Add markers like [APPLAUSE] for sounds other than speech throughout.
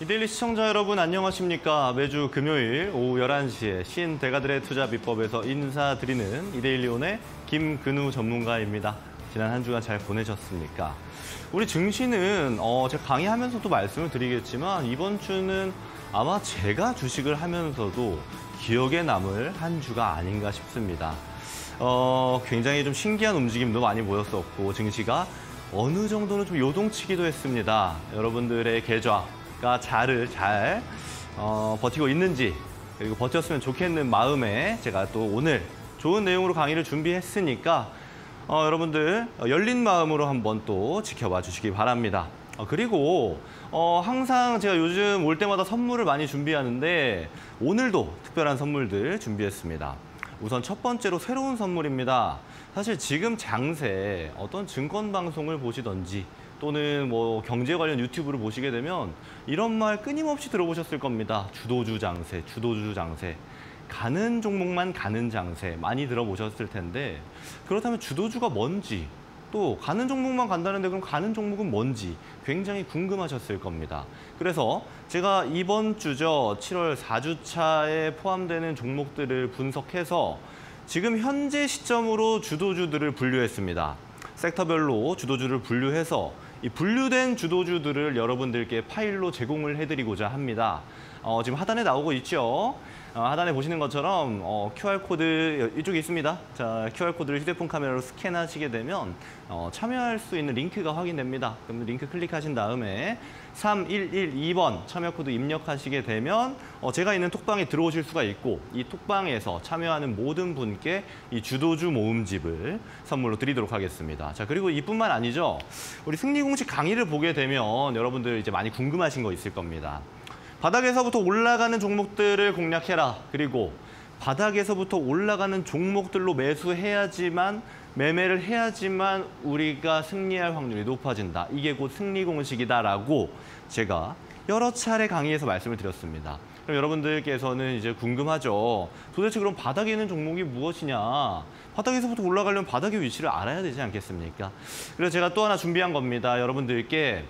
이데일리 시청자 여러분 안녕하십니까. 매주 금요일 오후 11시에 신 대가들의 투자 비법에서 인사드리는 이데일리온의 김근우 전문가입니다. 지난 한 주간 잘 보내셨습니까? 우리 증시는 어, 제가 강의하면서도 말씀을 드리겠지만 이번 주는 아마 제가 주식을 하면서도 기억에 남을 한 주가 아닌가 싶습니다. 어, 굉장히 좀 신기한 움직임도 많이 보였었고 증시가 어느 정도는 좀 요동치기도 했습니다. 여러분들의 계좌 가 잘을 잘 어, 버티고 있는지 그리고 버텼으면 좋겠는 마음에 제가 또 오늘 좋은 내용으로 강의를 준비했으니까 어, 여러분들 열린 마음으로 한번 또 지켜봐 주시기 바랍니다. 어, 그리고 어, 항상 제가 요즘 올 때마다 선물을 많이 준비하는데 오늘도 특별한 선물들 준비했습니다. 우선 첫 번째로 새로운 선물입니다. 사실 지금 장세 어떤 증권 방송을 보시던지 또는 뭐 경제 관련 유튜브를 보시게 되면 이런 말 끊임없이 들어보셨을 겁니다. 주도주 장세, 주도주 장세. 가는 종목만 가는 장세 많이 들어보셨을 텐데 그렇다면 주도주가 뭔지 또 가는 종목만 간다는데 그럼 가는 종목은 뭔지 굉장히 궁금하셨을 겁니다. 그래서 제가 이번 주죠. 7월 4주차에 포함되는 종목들을 분석해서 지금 현재 시점으로 주도주들을 분류했습니다. 섹터별로 주도주를 분류해서 이 분류된 주도주들을 여러분들께 파일로 제공을 해드리고자 합니다. 어, 지금 하단에 나오고 있죠. 어, 하단에 보시는 것처럼 어, QR코드 이쪽에 있습니다. 자, QR코드를 휴대폰 카메라로 스캔하시게 되면 어, 참여할 수 있는 링크가 확인됩니다. 그럼 링크 클릭하신 다음에 3112번 참여 코드 입력하시게 되면 어, 제가 있는 톡방에 들어오실 수가 있고 이 톡방에서 참여하는 모든 분께 이 주도주 모음집을 선물로 드리도록 하겠습니다. 자, 그리고 이뿐만 아니죠. 우리 승리 공식 강의를 보게 되면 여러분들 이제 많이 궁금하신 거 있을 겁니다. 바닥에서부터 올라가는 종목들을 공략해라. 그리고 바닥에서부터 올라가는 종목들로 매수해야지만 매매를 해야지만 우리가 승리할 확률이 높아진다. 이게 곧 승리 공식이다라고 제가 여러 차례 강의에서 말씀을 드렸습니다. 그럼 여러분들께서는 이제 궁금하죠. 도대체 그럼 바닥에 있는 종목이 무엇이냐? 바닥에서부터 올라가려면 바닥의 위치를 알아야 되지 않겠습니까? 그래서 제가 또 하나 준비한 겁니다. 여러분들께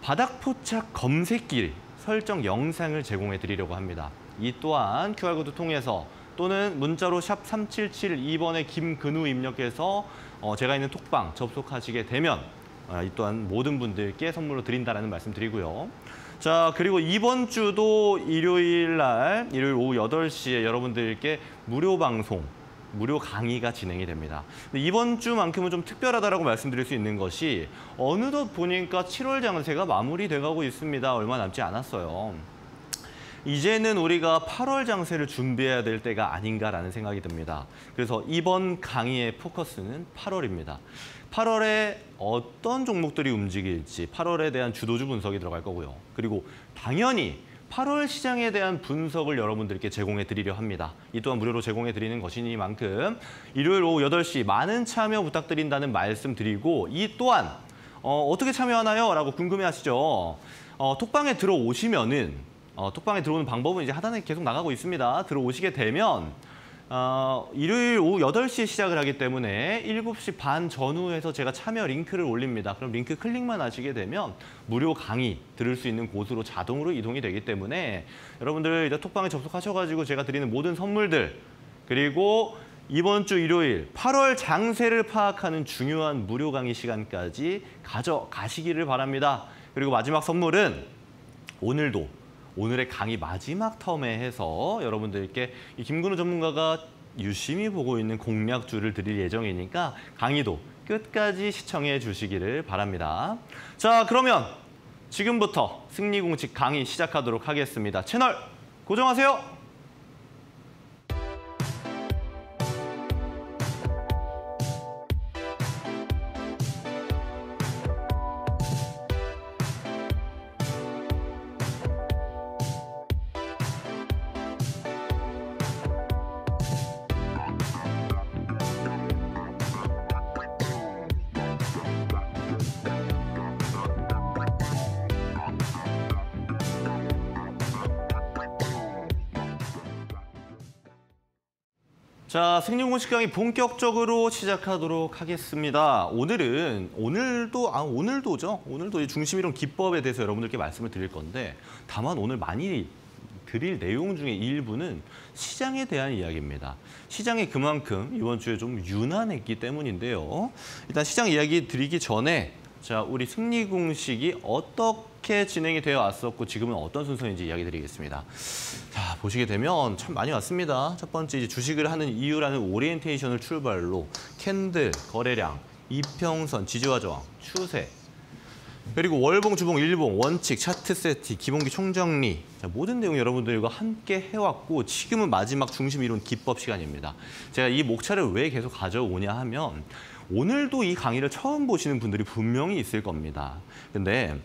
바닥 포착 검색길 설정 영상을 제공해 드리려고 합니다. 이 또한 QR코드 통해서 또는 문자로 샵 3772번에 김근우 입력해서 어, 제가 있는 톡방 접속하시게 되면 어, 이 또한 모든 분들께 선물로 드린다는 말씀 드리고요. 자, 그리고 이번 주도 일요일 날, 일요일 오후 8시에 여러분들께 무료 방송 무료 강의가 진행이 됩니다. 이번 주만큼은 좀 특별하다고 말씀드릴 수 있는 것이 어느덧 보니까 7월 장세가 마무리돼가고 있습니다. 얼마 남지 않았어요. 이제는 우리가 8월 장세를 준비해야 될 때가 아닌가라는 생각이 듭니다. 그래서 이번 강의의 포커스는 8월입니다. 8월에 어떤 종목들이 움직일지 8월에 대한 주도주 분석이 들어갈 거고요. 그리고 당연히 8월 시장에 대한 분석을 여러분들께 제공해 드리려 합니다. 이 또한 무료로 제공해 드리는 것이니만큼 일요일 오후 8시 많은 참여 부탁드린다는 말씀 드리고 이 또한 어, 어떻게 참여하나요? 라고 궁금해하시죠. 어, 톡방에 들어오시면은 어, 톡방에 들어오는 방법은 이제 하단에 계속 나가고 있습니다. 들어오시게 되면 어, 일요일 오후 8시에 시작을 하기 때문에 7시 반 전후에서 제가 참여 링크를 올립니다. 그럼 링크 클릭만 하시게 되면 무료 강의 들을 수 있는 곳으로 자동으로 이동이 되기 때문에 여러분들 이제 톡방에 접속하셔가지고 제가 드리는 모든 선물들 그리고 이번 주 일요일 8월 장세를 파악하는 중요한 무료 강의 시간까지 가져가시기를 바랍니다. 그리고 마지막 선물은 오늘도 오늘의 강의 마지막 텀에 해서 여러분들께 이 김근우 전문가가 유심히 보고 있는 공략주를 드릴 예정이니까 강의도 끝까지 시청해 주시기를 바랍니다. 자, 그러면 지금부터 승리공식 강의 시작하도록 하겠습니다. 채널 고정하세요. 자, 승리 공식 강의 본격적으로 시작하도록 하겠습니다. 오늘은 오늘도 아 오늘도죠. 오늘도 이 중심 이론 기법에 대해서 여러분들께 말씀을 드릴 건데 다만 오늘 많이 드릴 내용 중에 일부는 시장에 대한 이야기입니다. 시장이 그만큼 이번 주에 좀 유난했기 때문인데요. 일단 시장 이야기 드리기 전에 자, 우리 승리 공식이 어떻게 진행이 되어 왔었고 지금은 어떤 순서인지 이야기 드리겠습니다. 자, 보시게 되면 참 많이 왔습니다. 첫 번째 이제 주식을 하는 이유라는 오리엔테이션을 출발로 candle, 거래량, 이평선, 지지와 저항, 추세, 그리고 월봉, 주봉, 일봉, 원칙, 차트 세트, 기본기 총정리 자, 모든 내용 여러분들과 함께 해왔고 지금은 마지막 중심 이론 기법 시간입니다. 제가 이 목차를 왜 계속 가져오냐 하면 오늘도 이 강의를 처음 보시는 분들이 분명히 있을 겁니다. 근데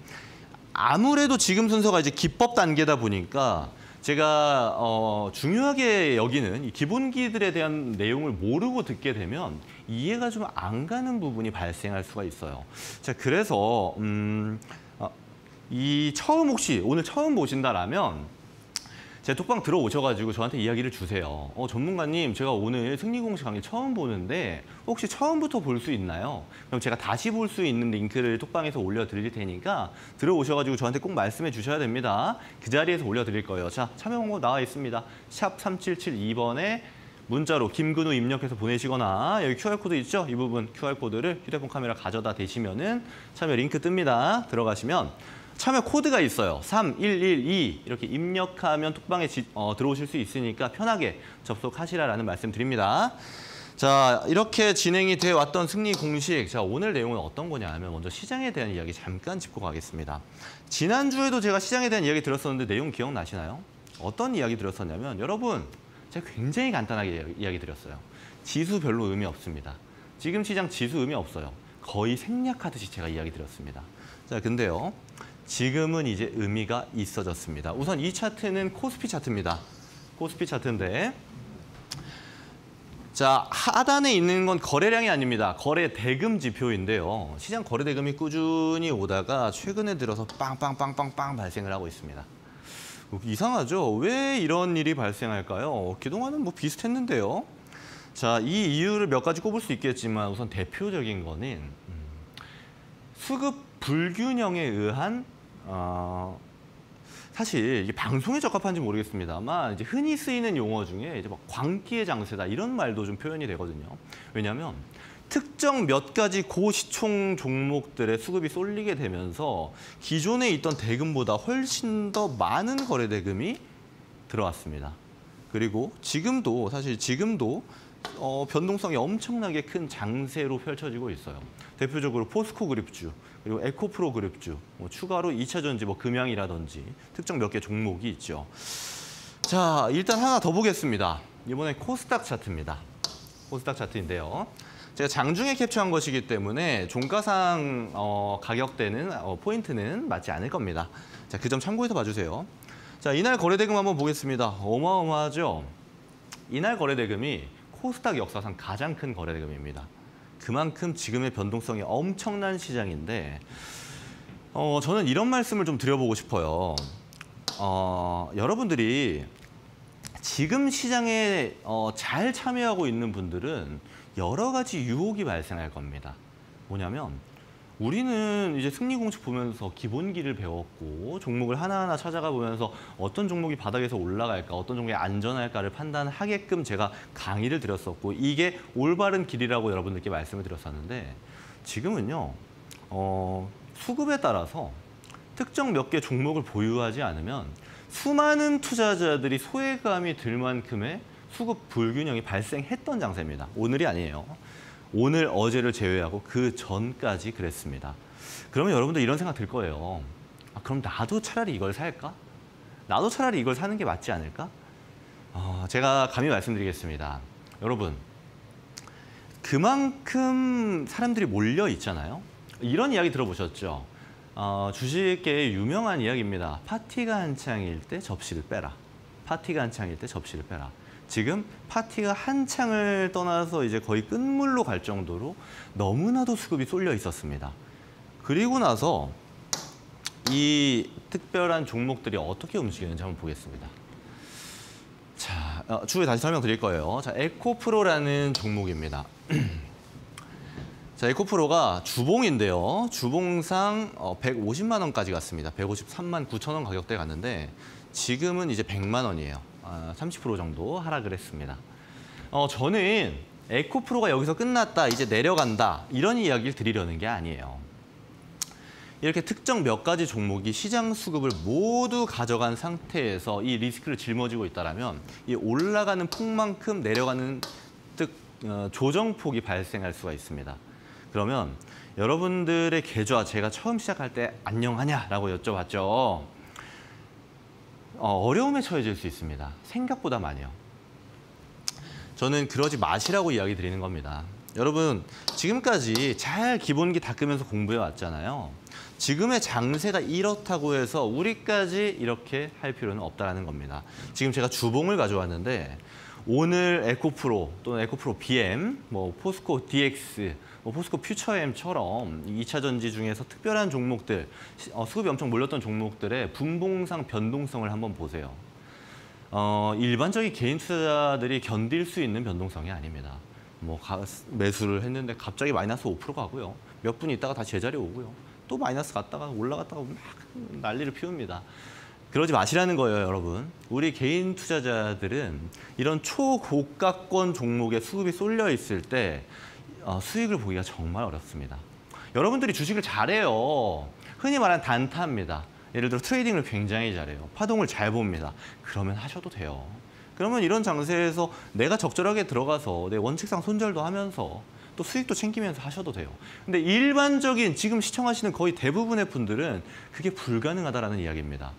아무래도 지금 순서가 이제 기법 단계다 보니까 제가 어, 중요하게 여기는 이 기본기들에 대한 내용을 모르고 듣게 되면 이해가 좀 안 가는 부분이 발생할 수가 있어요. 자, 그래서 음, 어, 이 처음 혹시 오늘 처음 보신다라면 제 톡방 들어오셔가지고 저한테 이야기를 주세요. 어, 전문가님, 제가 오늘 승리공식 강의 처음 보는데 혹시 처음부터 볼 수 있나요? 그럼 제가 다시 볼 수 있는 링크를 톡방에서 올려드릴 테니까 들어오셔가지고 저한테 꼭 말씀해 주셔야 됩니다. 그 자리에서 올려드릴 거예요. 자, 참여 방법 나와 있습니다. 샵 3772번에 문자로 김근우 입력해서 보내시거나 여기 QR코드 있죠? 이 부분 QR코드를 휴대폰 카메라 가져다 대시면 은 참여 링크 뜹니다. 들어가시면 참여 코드가 있어요. 3112 이렇게 입력하면 톡방에 지, 어, 들어오실 수 있으니까 편하게 접속하시라라는 말씀 드립니다. 자, 이렇게 진행이 돼 왔던 승리 공식. 자, 오늘 내용은 어떤 거냐 하면 먼저 시장에 대한 이야기 잠깐 짚고 가겠습니다. 지난주에도 제가 시장에 대한 이야기 들었었는데 내용 기억나시나요? 어떤 이야기 들었었냐면 여러분, 제가 굉장히 간단하게 이야기 드렸어요. 지수 별로 의미 없습니다. 지금 시장 지수 의미 없어요. 거의 생략하듯이 제가 이야기 드렸습니다. 자, 근데요. 지금은 이제 의미가 있어졌습니다. 우선 이 차트는 코스피 차트입니다. 코스피 차트인데 자 하단에 있는 건 거래량이 아닙니다. 거래 대금 지표인데요. 시장 거래 대금이 꾸준히 오다가 최근에 들어서 빵빵빵빵빵 발생을 하고 있습니다. 이상하죠? 왜 이런 일이 발생할까요? 그동안은 뭐 비슷했는데요. 자, 이 이유를 몇 가지 꼽을 수 있겠지만 우선 대표적인 거는 음, 수급 불균형에 의한 어, 사실 이게 방송에 적합한지 모르겠습니다만 이제 흔히 쓰이는 용어 중에 이제 막 광기의 장세다 이런 말도 좀 표현이 되거든요. 왜냐하면 특정 몇 가지 고시총 종목들의 수급이 쏠리게 되면서 기존에 있던 대금보다 훨씬 더 많은 거래 대금이 들어왔습니다. 그리고 지금도 사실 지금도 어, 변동성이 엄청나게 큰 장세로 펼쳐지고 있어요. 대표적으로 포스코 그립주, 그리고 에코프로 그룹주, 뭐 추가로 2차 전지, 뭐 금양이라든지 특정 몇 개 종목이 있죠. 자, 일단 하나 더 보겠습니다. 이번에 코스닥 차트입니다. 코스닥 차트인데요. 제가 장중에 캡처한 것이기 때문에 종가상 어, 가격대는 어, 포인트는 맞지 않을 겁니다. 자, 그 점 참고해서 봐주세요. 자, 이날 거래대금 한번 보겠습니다. 어마어마하죠? 이날 거래대금이 코스닥 역사상 가장 큰 거래대금입니다. 그만큼 지금의 변동성이 엄청난 시장인데 어, 저는 이런 말씀을 좀 드려보고 싶어요. 어, 여러분들이 지금 시장에 어, 잘 참여하고 있는 분들은 여러 가지 유혹이 발생할 겁니다. 뭐냐면 우리는 이제 승리 공식 보면서 기본기를 배웠고 종목을 하나하나 찾아가 보면서 어떤 종목이 바닥에서 올라갈까, 어떤 종목이 안전할까를 판단하게끔 제가 강의를 드렸었고 이게 올바른 길이라고 여러분들께 말씀을 드렸었는데 지금은요. 어, 수급에 따라서 특정 몇 개 종목을 보유하지 않으면 수많은 투자자들이 소외감이 들 만큼의 수급 불균형이 발생했던 장세입니다. 오늘이 아니에요. 오늘, 어제를 제외하고 그 전까지 그랬습니다. 그러면 여러분들 이런 생각 들 거예요. 아, 그럼 나도 차라리 이걸 살까? 나도 차라리 이걸 사는 게 맞지 않을까? 어, 제가 감히 말씀드리겠습니다. 여러분, 그만큼 사람들이 몰려 있잖아요. 이런 이야기 들어보셨죠? 어, 주식계의 유명한 이야기입니다. 파티가 한창일 때 접시를 빼라. 파티가 한창일 때 접시를 빼라. 지금 파티가 한창을 떠나서 이제 거의 끝물로 갈 정도로 너무나도 수급이 쏠려 있었습니다. 그리고 나서 이 특별한 종목들이 어떻게 움직이는지 한번 보겠습니다. 자, 어, 추후에 다시 설명드릴 거예요. 자, 에코프로라는 종목입니다. [CLEARS THROAT] 자, 에코프로가 주봉인데요. 주봉상 어, 150만 원까지 갔습니다. 153만 9천 원 가격대 갔는데 지금은 이제 100만 원이에요. 아, 30% 정도 하락을 했습니다. 어, 저는 에코프로가 여기서 끝났다, 이제 내려간다 이런 이야기를 드리려는 게 아니에요. 이렇게 특정 몇 가지 종목이 시장 수급을 모두 가져간 상태에서 이 리스크를 짊어지고 있다면 이 올라가는 폭만큼 내려가는 뜻 어, 조정폭이 발생할 수가 있습니다. 그러면 여러분들의 계좌 제가 처음 시작할 때 안녕하냐라고 여쭤봤죠. 어, 어려움에 처해질 수 있습니다. 생각보다 많이요. 저는 그러지 마시라고 이야기 드리는 겁니다. 여러분 지금까지 잘 기본기 닦으면서 공부해 왔잖아요. 지금의 장세가 이렇다고 해서 우리까지 이렇게 할 필요는 없다는 겁니다. 지금 제가 주봉을 가져왔는데 오늘 에코프로 또는 에코프로 BM, 뭐 포스코 DX, 뭐 포스코 퓨처엠처럼 2차 전지 중에서 특별한 종목들, 어, 수급이 엄청 몰렸던 종목들의 분봉상 변동성을 한번 보세요. 어, 일반적인 개인 투자자들이 견딜 수 있는 변동성이 아닙니다. 뭐 가, 매수를 했는데 갑자기 마이너스 5% 가고요. 몇 분 있다가 다시 제자리에 오고요. 또 마이너스 갔다가 올라갔다가 막 난리를 피웁니다. 그러지 마시라는 거예요, 여러분. 우리 개인 투자자들은 이런 초고가권 종목에 수급이 쏠려 있을 때 어, 수익을 보기가 정말 어렵습니다. 여러분들이 주식을 잘해요. 흔히 말하는 단타입니다. 예를 들어 트레이딩을 굉장히 잘해요. 파동을 잘 봅니다. 그러면 하셔도 돼요. 그러면 이런 장세에서 내가 적절하게 들어가서 내 원칙상 손절도 하면서 또 수익도 챙기면서 하셔도 돼요. 근데 일반적인 지금 시청하시는 거의 대부분의 분들은 그게 불가능하다라는 이야기입니다.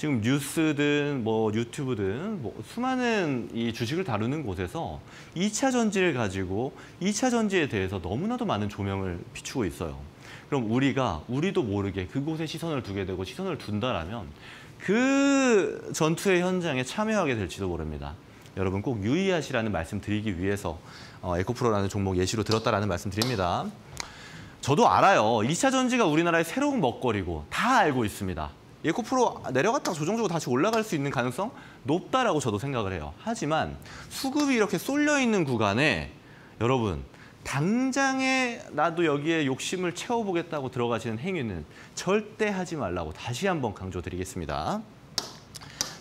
지금 뉴스든 뭐 유튜브든 뭐 수많은 이 주식을 다루는 곳에서 2차 전지를 가지고 2차 전지에 대해서 너무나도 많은 조명을 비추고 있어요. 그럼 우리가 우리도 모르게 그곳에 시선을 두게 되고 시선을 둔다라면 그 전투의 현장에 참여하게 될지도 모릅니다. 여러분 꼭 유의하시라는 말씀 드리기 위해서 어, 에코프로라는 종목 예시로 들었다라는 말씀 드립니다. 저도 알아요. 2차 전지가 우리나라의 새로운 먹거리고 다 알고 있습니다. 에코프로 내려갔다가 조정적으로 다시 올라갈 수 있는 가능성 높다라고 저도 생각을 해요. 하지만 수급이 이렇게 쏠려 있는 구간에 여러분 당장에 나도 여기에 욕심을 채워보겠다고 들어가시는 행위는 절대 하지 말라고 다시 한번 강조드리겠습니다.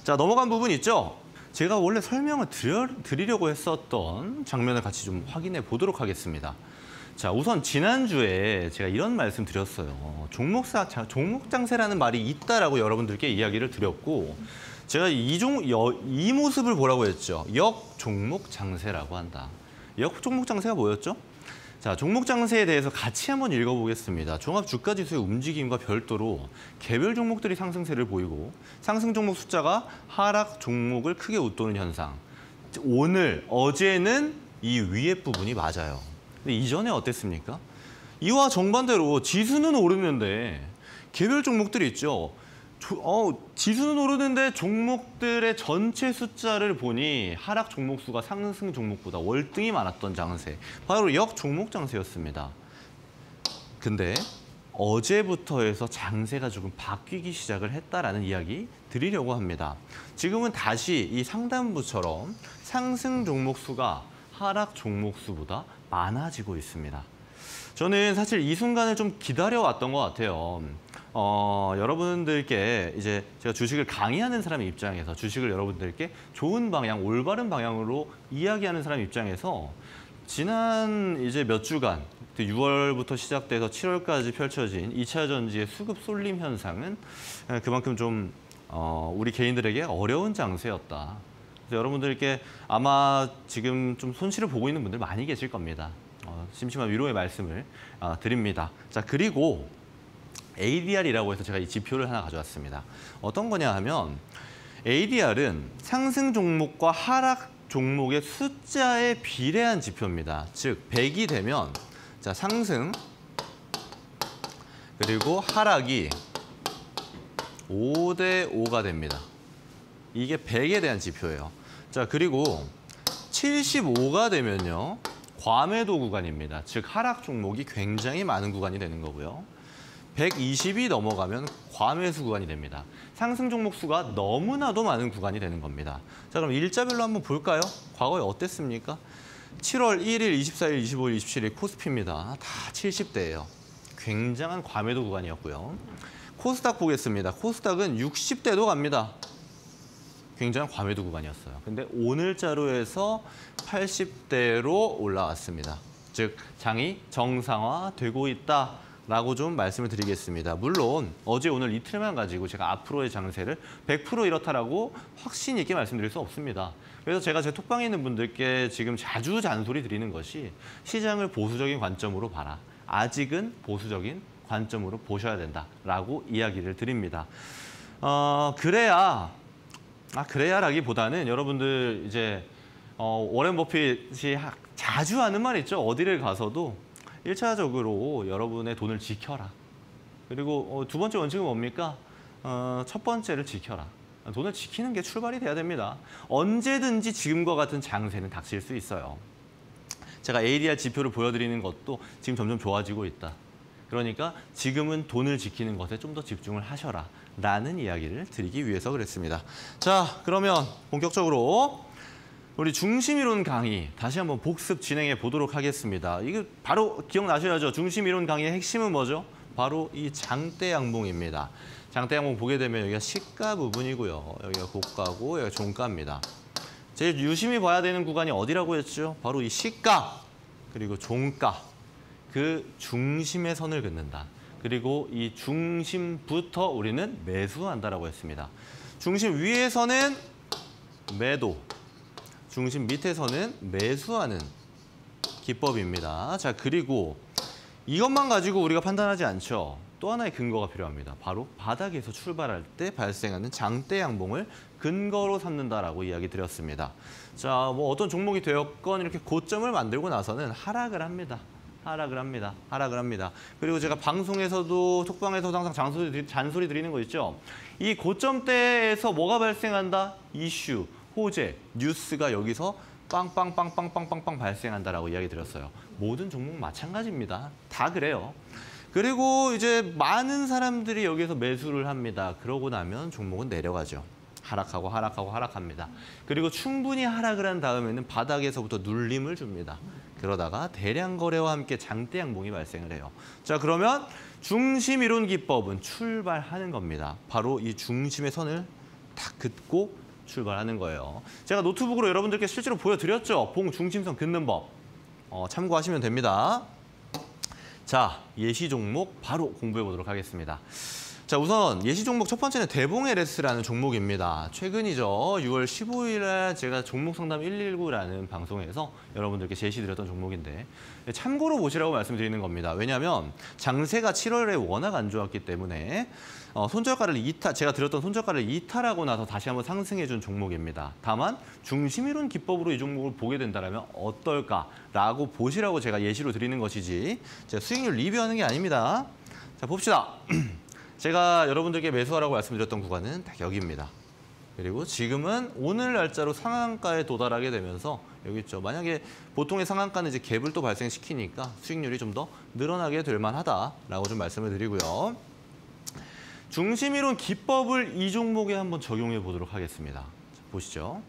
자 넘어간 부분 있죠? 제가 원래 설명을 드려, 드리려고 했었던 장면을 같이 좀 확인해 보도록 하겠습니다. 자, 우선 지난주에 제가 이런 말씀 드렸어요. 종목사, 종목 장세라는 말이 있다라고 여러분들께 이야기를 드렸고, 제가 이, 종, 이 모습을 보라고 했죠. 역 종목 장세라고 한다. 역 종목 장세가 뭐였죠? 자, 종목 장세에 대해서 같이 한번 읽어보겠습니다. 종합 주가 지수의 움직임과 별도로 개별 종목들이 상승세를 보이고 상승 종목 숫자가 하락 종목을 크게 웃도는 현상. 오늘, 어제는 이 위에 부분이 맞아요. 근데 이전에 어땠습니까? 이와 정반대로 지수는 오르는데 개별 종목들이 있죠. 어, 지수는 오르는데 종목들의 전체 숫자를 보니 하락 종목 수가 상승 종목보다 월등히 많았던 장세. 바로 역 종목 장세였습니다. 근데 어제부터 해서 장세가 조금 바뀌기 시작을 했다라는 이야기 드리려고 합니다. 지금은 다시 이 상단부처럼 상승 종목 수가 하락 종목 수보다 많아지고 있습니다. 저는 사실 이 순간을 좀 기다려왔던 것 같아요. 어, 여러분들께 이제 제가 주식을 강의하는 사람의 입장에서 주식을 여러분들께 좋은 방향, 올바른 방향으로 이야기하는 사람 입장에서 지난 이제 몇 주간 6월부터 시작돼서 7월까지 펼쳐진 2차 전지의 수급 쏠림 현상은 그만큼 좀 어, 우리 개인들에게 어려운 장세였다. 여러분들께 아마 지금 좀 손실을 보고 있는 분들 많이 계실 겁니다. 어, 심심한 위로의 말씀을 어, 드립니다. 자 그리고 ADR이라고 해서 제가 이 지표를 하나 가져왔습니다. 어떤 거냐 하면 ADR은 상승 종목과 하락 종목의 숫자에 비례한 지표입니다. 즉 100이 되면 자 상승 그리고 하락이 5대 5가 됩니다. 이게 100에 대한 지표예요. 자 그리고 75가 되면요. 과매도 구간입니다. 즉 하락 종목이 굉장히 많은 구간이 되는 거고요. 120이 넘어가면 과매수 구간이 됩니다. 상승 종목 수가 너무나도 많은 구간이 되는 겁니다. 자, 그럼 일자별로 한번 볼까요? 과거에 어땠습니까? 7월 1일, 24일, 25일, 27일 코스피입니다. 다 70대예요. 굉장한 과매도 구간이었고요. 코스닥 보겠습니다. 코스닥은 60대도 갑니다. 굉장한 과매도 구간이었어요. 근데 오늘자로에서 80대로 올라왔습니다. 즉 장이 정상화되고 있다 라고 좀 말씀을 드리겠습니다. 물론 어제 오늘 이틀만 가지고 제가 앞으로의 장세를 100% 이렇다라고 확신 있게 말씀드릴 수 없습니다. 그래서 제가 제 톡방에 있는 분들께 지금 자주 잔소리 드리는 것이 시장을 보수적인 관점으로 봐라. 아직은 보수적인 관점으로 보셔야 된다라고 이야기를 드립니다. 어, 그래야 아 그래야라기보다는 여러분들 이제 어, 워렌 버핏이 하- 자주 하는 말 있죠. 어디를 가서도 일차적으로 여러분의 돈을 지켜라. 그리고 어, 두 번째 원칙은 뭡니까? 어, 첫 번째를 지켜라. 돈을 지키는 게 출발이 돼야 됩니다. 언제든지 지금과 같은 장세는 닥칠 수 있어요. 제가 ADR 지표를 보여드리는 것도 지금 점점 좋아지고 있다. 그러니까 지금은 돈을 지키는 것에 좀 더 집중을 하셔라. 라는 이야기를 드리기 위해서 그랬습니다. 자, 그러면 본격적으로 우리 중심이론 강의 다시 한번 복습 진행해 보도록 하겠습니다. 이게 바로 기억나셔야죠. 중심이론 강의의 핵심은 뭐죠? 바로 이 장대 양봉입니다. 장대 양봉 보게 되면 여기가 시가 부분이고요. 여기가 고가고 여기가 종가입니다. 제일 유심히 봐야 되는 구간이 어디라고 했죠? 바로 이 시가 그리고 종가 그 중심의 선을 긋는다. 그리고 이 중심부터 우리는 매수한다라고 했습니다. 중심 위에서는 매도, 중심 밑에서는 매수하는 기법입니다. 자, 그리고 이것만 가지고 우리가 판단하지 않죠. 또 하나의 근거가 필요합니다. 바로 바닥에서 출발할 때 발생하는 장대 양봉을 근거로 삼는다라고 이야기 드렸습니다. 자, 뭐 어떤 종목이 되었건 이렇게 고점을 만들고 나서는 하락을 합니다. 하락을 합니다. 하락을 합니다. 그리고 제가 방송에서도 톡방에서도 항상 잔소리, 잔소리 드리는 거 있죠. 이 고점대에서 뭐가 발생한다? 이슈, 호재, 뉴스가 여기서 빵빵빵빵빵빵빵 발생한다라고 이야기 드렸어요. 모든 종목 마찬가지입니다. 다 그래요. 그리고 이제 많은 사람들이 여기서 매수를 합니다. 그러고 나면 종목은 내려가죠. 하락하고 하락하고 하락합니다. 그리고 충분히 하락을 한 다음에는 바닥에서부터 눌림을 줍니다. 그러다가 대량 거래와 함께 장대 양봉이 발생을 해요. 자, 그러면 중심 이론 기법은 출발하는 겁니다. 바로 이 중심의 선을 딱 긋고 출발하는 거예요. 제가 노트북으로 여러분들께 실제로 보여드렸죠. 봉 중심선 긋는 법. 어, 참고하시면 됩니다. 자, 예시 종목 바로 공부해 보도록 하겠습니다. 자, 우선 예시 종목 첫 번째는 대봉 LS라는 종목입니다. 최근이죠. 6월 15일에 제가 종목 상담 119라는 방송에서 여러분들께 제시드렸던 종목인데 참고로 보시라고 말씀드리는 겁니다. 왜냐하면 장세가 7월에 워낙 안 좋았기 때문에 어, 손절가를 이탈, 제가 드렸던 손절가를 이탈하고 나서 다시 한번 상승해준 종목입니다. 다만 중심이론 기법으로 이 종목을 보게 된다면 어떨까라고 보시라고 제가 예시로 드리는 것이지 제가 수익률 리뷰하는 게 아닙니다. 자 봅시다. [CLEARS THROAT] 제가 여러분들께 매수하라고 말씀드렸던 구간은 딱 여기입니다. 그리고 지금은 오늘 날짜로 상한가에 도달하게 되면서 여기 있죠. 만약에 보통의 상한가는 이제 갭을 또 발생시키니까 수익률이 좀 더 늘어나게 될 만하다라고 좀 말씀을 드리고요. 중심이론 기법을 이 종목에 한번 적용해 보도록 하겠습니다. 자, 보시죠.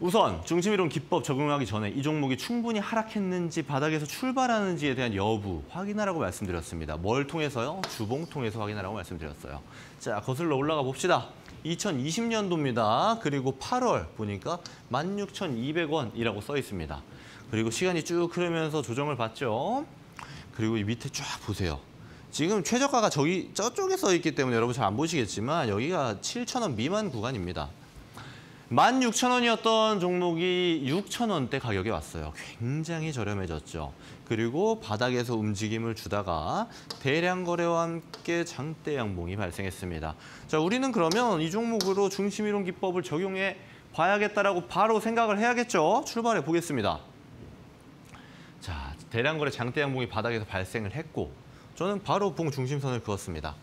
우선 중심이론 기법 적용하기 전에 이 종목이 충분히 하락했는지 바닥에서 출발하는지에 대한 여부 확인하라고 말씀드렸습니다. 뭘 통해서요? 주봉 통해서 확인하라고 말씀드렸어요. 자, 거슬러 올라가 봅시다. 2020년도입니다. 그리고 8월 보니까 16,200원이라고 써 있습니다. 그리고 시간이 쭉 흐르면서 조정을 받죠. 그리고 이 밑에 쫙 보세요. 지금 최저가가 저기 저쪽에 써 있기 때문에 여러분 잘 안 보시겠지만 여기가 7,000원 미만 구간입니다. 16,000원이었던 종목이 6,000원대 가격에 왔어요. 굉장히 저렴해졌죠. 그리고 바닥에서 움직임을 주다가 대량 거래와 함께 장대 양봉이 발생했습니다. 자, 우리는 그러면 이 종목으로 중심이론 기법을 적용해 봐야겠다라고 바로 생각을 해야겠죠. 출발해 보겠습니다. 자, 대량 거래 장대 양봉이 바닥에서 발생을 했고 저는 바로 봉 중심선을 그었습니다.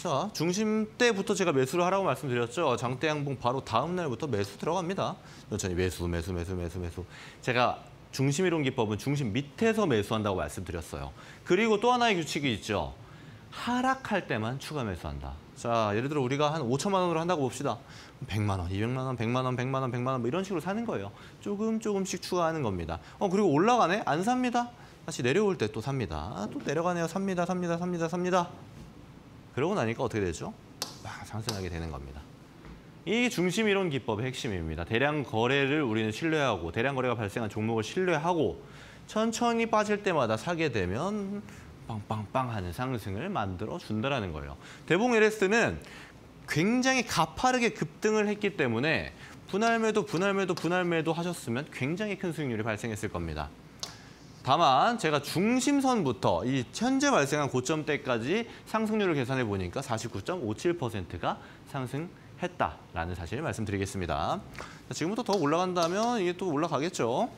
자, 중심 때부터 제가 매수를 하라고 말씀드렸죠. 장대 양봉 바로 다음 날부터 매수 들어갑니다. 천천히 매수, 매수, 매수, 매수, 매수. 제가 중심 이론 기법은 중심 밑에서 매수한다고 말씀드렸어요. 그리고 또 하나의 규칙이 있죠. 하락할 때만 추가 매수한다. 자, 예를 들어 우리가 한 5천만 원으로 한다고 봅시다. 100만 원, 200만 원, 100만 원, 100만 원, 100만 원 뭐 이런 식으로 사는 거예요. 조금 조금씩 추가하는 겁니다. 어, 그리고 올라가네? 안 삽니다. 다시 내려올 때 또 삽니다. 또 내려가네요. 삽니다, 삽니다, 삽니다, 삽니다. 그러고 나니까 어떻게 되죠? 막 상승하게 되는 겁니다. 이 중심 이론 기법의 핵심입니다. 대량 거래를 우리는 신뢰하고 대량 거래가 발생한 종목을 신뢰하고 천천히 빠질 때마다 사게 되면 빵빵빵 하는 상승을 만들어 준다라는 거예요. 대봉 LS는 굉장히 가파르게 급등을 했기 때문에 분할매도 분할매도 분할매도 하셨으면 굉장히 큰 수익률이 발생했을 겁니다. 다만 제가 중심선부터 이 현재 발생한 고점대까지 상승률을 계산해 보니까 49.57%가 상승했다라는 사실을 말씀드리겠습니다. 지금부터 더 올라간다면 이게 또 올라가겠죠.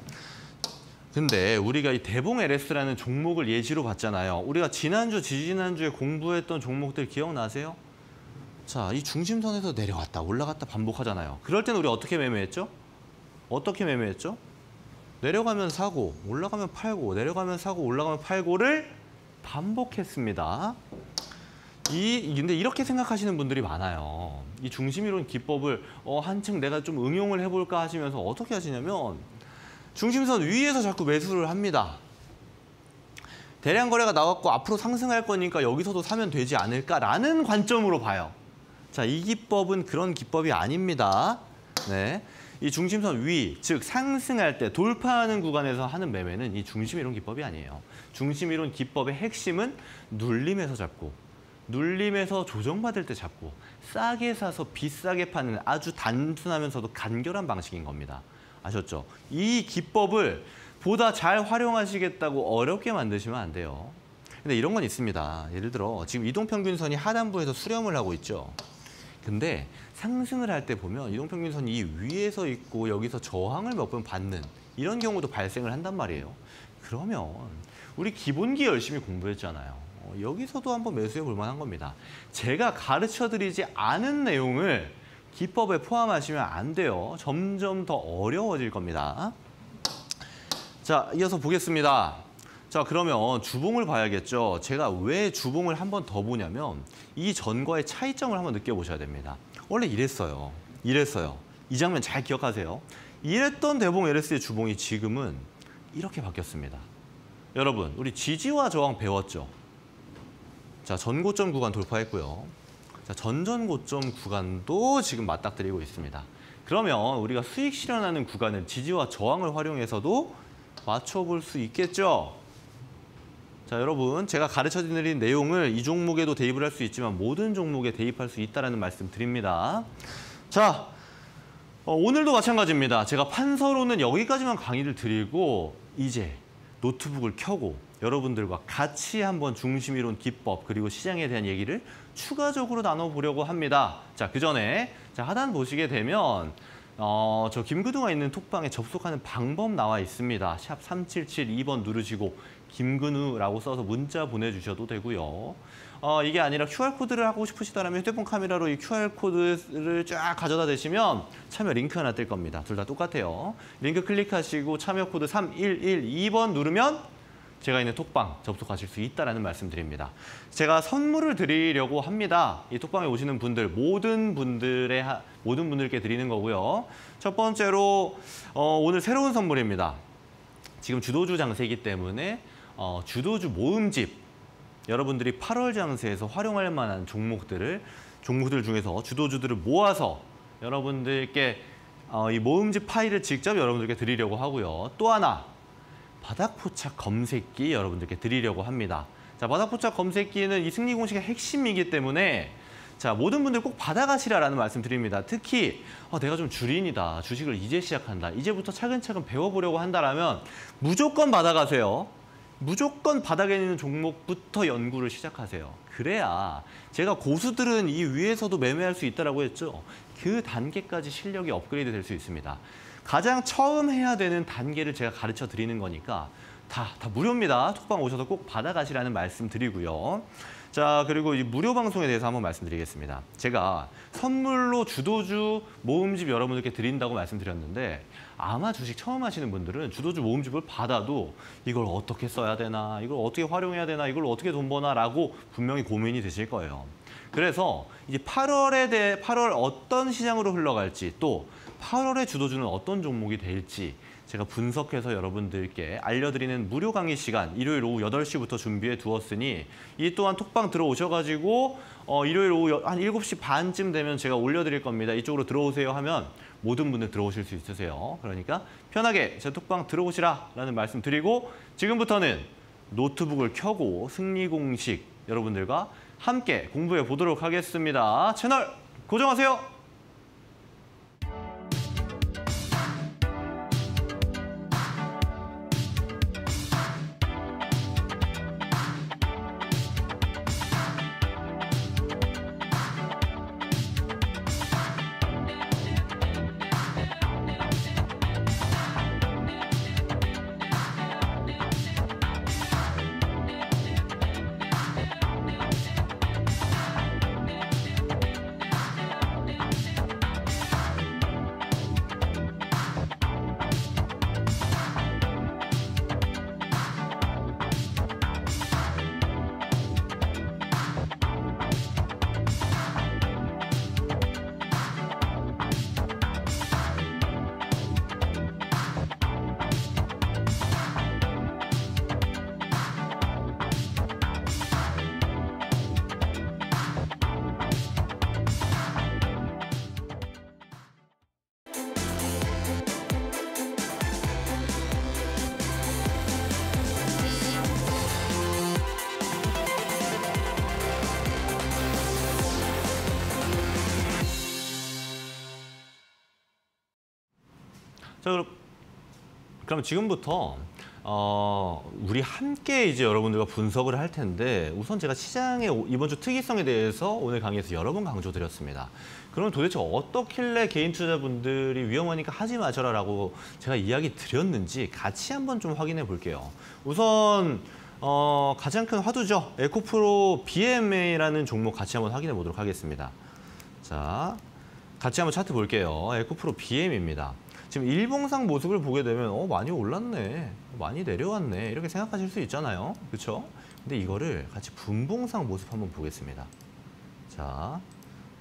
근데 우리가 이 대봉 LS라는 종목을 예시로 봤잖아요. 우리가 지난주, 지지난주에 공부했던 종목들 기억나세요? 자, 이 중심선에서 내려왔다, 올라갔다 반복하잖아요. 그럴 때는 우리 어떻게 매매했죠? 어떻게 매매했죠? 내려가면 사고, 올라가면 팔고, 내려가면 사고, 올라가면 팔고를 반복했습니다. 이 근데 이렇게 생각하시는 분들이 많아요. 이 중심이론 기법을 어, 한층 내가 좀 응용을 해볼까 하시면서 어떻게 하시냐면 중심선 위에서 자꾸 매수를 합니다. 대량 거래가 나왔고 앞으로 상승할 거니까 여기서도 사면 되지 않을까라는 관점으로 봐요. 자, 이 기법은 그런 기법이 아닙니다. 네. 이 중심선 위, 즉 상승할 때 돌파하는 구간에서 하는 매매는 이 중심 이론 기법이 아니에요. 중심 이론 기법의 핵심은 눌림에서 잡고 눌림에서 조정받을 때 잡고 싸게 사서 비싸게 파는 아주 단순하면서도 간결한 방식인 겁니다. 아셨죠? 이 기법을 보다 잘 활용하시겠다고 어렵게 만드시면 안 돼요. 근데 이런 건 있습니다. 예를 들어 지금 이동평균선이 하단부에서 수렴을 하고 있죠. 근데 상승을 할 때 보면 이동평균선이 이 위에서 있고 여기서 저항을 몇 번 받는 이런 경우도 발생을 한단 말이에요. 그러면 우리 기본기 열심히 공부했잖아요. 어, 여기서도 한번 매수해 볼 만한 겁니다. 제가 가르쳐 드리지 않은 내용을 기법에 포함하시면 안 돼요. 점점 더 어려워질 겁니다. 자, 이어서 보겠습니다. 자, 그러면 주봉을 봐야겠죠. 제가 왜 주봉을 한 번 더 보냐면 이 전과의 차이점을 한번 느껴보셔야 됩니다. 원래 이랬어요. 이랬어요. 이 장면 잘 기억하세요. 이랬던 대봉 LS의 주봉이 지금은 이렇게 바뀌었습니다. 여러분, 우리 지지와 저항 배웠죠? 자, 전고점 구간 돌파했고요. 자, 전전고점 구간도 지금 맞닥뜨리고 있습니다. 그러면 우리가 수익 실현하는 구간은 지지와 저항을 활용해서도 맞춰볼 수 있겠죠? 자, 여러분, 제가 가르쳐 드린 내용을 이 종목에도 대입을 할 수 있지만 모든 종목에 대입할 수 있다는 말씀 드립니다. 자, 어, 오늘도 마찬가지입니다. 제가 판서로는 여기까지만 강의를 드리고 이제 노트북을 켜고 여러분들과 같이 한번 중심이론 기법 그리고 시장에 대한 얘기를 추가적으로 나눠보려고 합니다. 자, 그 전에 자, 하단 보시게 되면 어, 저 김근우가 있는 톡방에 접속하는 방법 나와 있습니다. 샵 3772번 누르시고 김근우라고 써서 문자 보내주셔도 되고요. 어, 이게 아니라 QR코드를 하고 싶으시다면 휴대폰 카메라로 이 QR코드를 쫙 가져다 대시면 참여 링크 하나 뜰 겁니다. 둘 다 똑같아요. 링크 클릭하시고 참여 코드 3112번 누르면 제가 있는 톡방 접속하실 수 있다는 말씀 드립니다. 제가 선물을 드리려고 합니다. 이 톡방에 오시는 분들 모든 분들의 모든 분들께 드리는 거고요. 첫 번째로 어, 오늘 새로운 선물입니다. 지금 주도주 장세이기 때문에 어, 주도주 모음집 여러분들이 8월 장세에서 활용할 만한 종목들을 종목들 중에서 주도주들을 모아서 여러분들께 어, 이 모음집 파일을 직접 여러분들께 드리려고 하고요. 또 하나 바닥포착 검색기 여러분들께 드리려고 합니다. 자, 바닥포착 검색기는 이 승리 공식의 핵심이기 때문에 자, 모든 분들 꼭 받아가시라라는 말씀 드립니다. 특히 어, 내가 좀 주린이다. 주식을 이제 시작한다. 이제부터 차근차근 배워보려고 한다라면 무조건 받아가세요. 무조건 바닥에 있는 종목부터 연구를 시작하세요. 그래야 제가 고수들은 이 위에서도 매매할 수 있다고 했죠. 그 단계까지 실력이 업그레이드 될 수 있습니다. 가장 처음 해야 되는 단계를 제가 가르쳐 드리는 거니까 다, 다 무료입니다. 톡방 오셔서 꼭 받아가시라는 말씀 드리고요. 자, 그리고 이 무료 방송에 대해서 한번 말씀드리겠습니다. 제가 선물로 주도주 모음집 여러분들께 드린다고 말씀드렸는데 아마 주식 처음 하시는 분들은 주도주 모음집을 받아도 이걸 어떻게 써야 되나, 이걸 어떻게 활용해야 되나, 이걸 어떻게 돈 버나라고 분명히 고민이 되실 거예요. 그래서 이제 8월에 대해 8월 어떤 시장으로 흘러갈지 또 8월의 주도주는 어떤 종목이 될지 제가 분석해서 여러분들께 알려드리는 무료 강의 시간 일요일 오후 8시부터 준비해 두었으니 이 또한 톡방 들어오셔가지고 어, 일요일 오후 한 7시 반쯤 되면 제가 올려드릴 겁니다. 이쪽으로 들어오세요 하면 모든 분들 들어오실 수 있으세요. 그러니까 편하게 제 톡방 들어오시라라는 말씀 드리고 지금부터는 노트북을 켜고 승리 공식 여러분들과 함께 공부해 보도록 하겠습니다. 채널 고정하세요. 자, 그럼 그럼 지금부터 어, 우리 함께 이제 여러분들과 분석을 할 텐데 우선 제가 시장의 오- 이번 주 특이성에 대해서 오늘 강의에서 여러 번 강조드렸습니다. 그럼 도대체 어떻길래 개인 투자분들이 위험하니까 하지 마셔라라고 제가 이야기 드렸는지 같이 한번 좀 확인해 볼게요. 우선 어, 가장 큰 화두죠. 에코프로 BMA라는 종목 같이 한번 확인해 보도록 하겠습니다. 자, 같이 한번 차트 볼게요. 에코프로 BM입니다. 지금 일봉상 모습을 보게 되면 어 많이 올랐네, 많이 내려왔네 이렇게 생각하실 수 있잖아요, 그렇죠? 근데 이거를 같이 분봉상 모습 한번 보겠습니다. 자,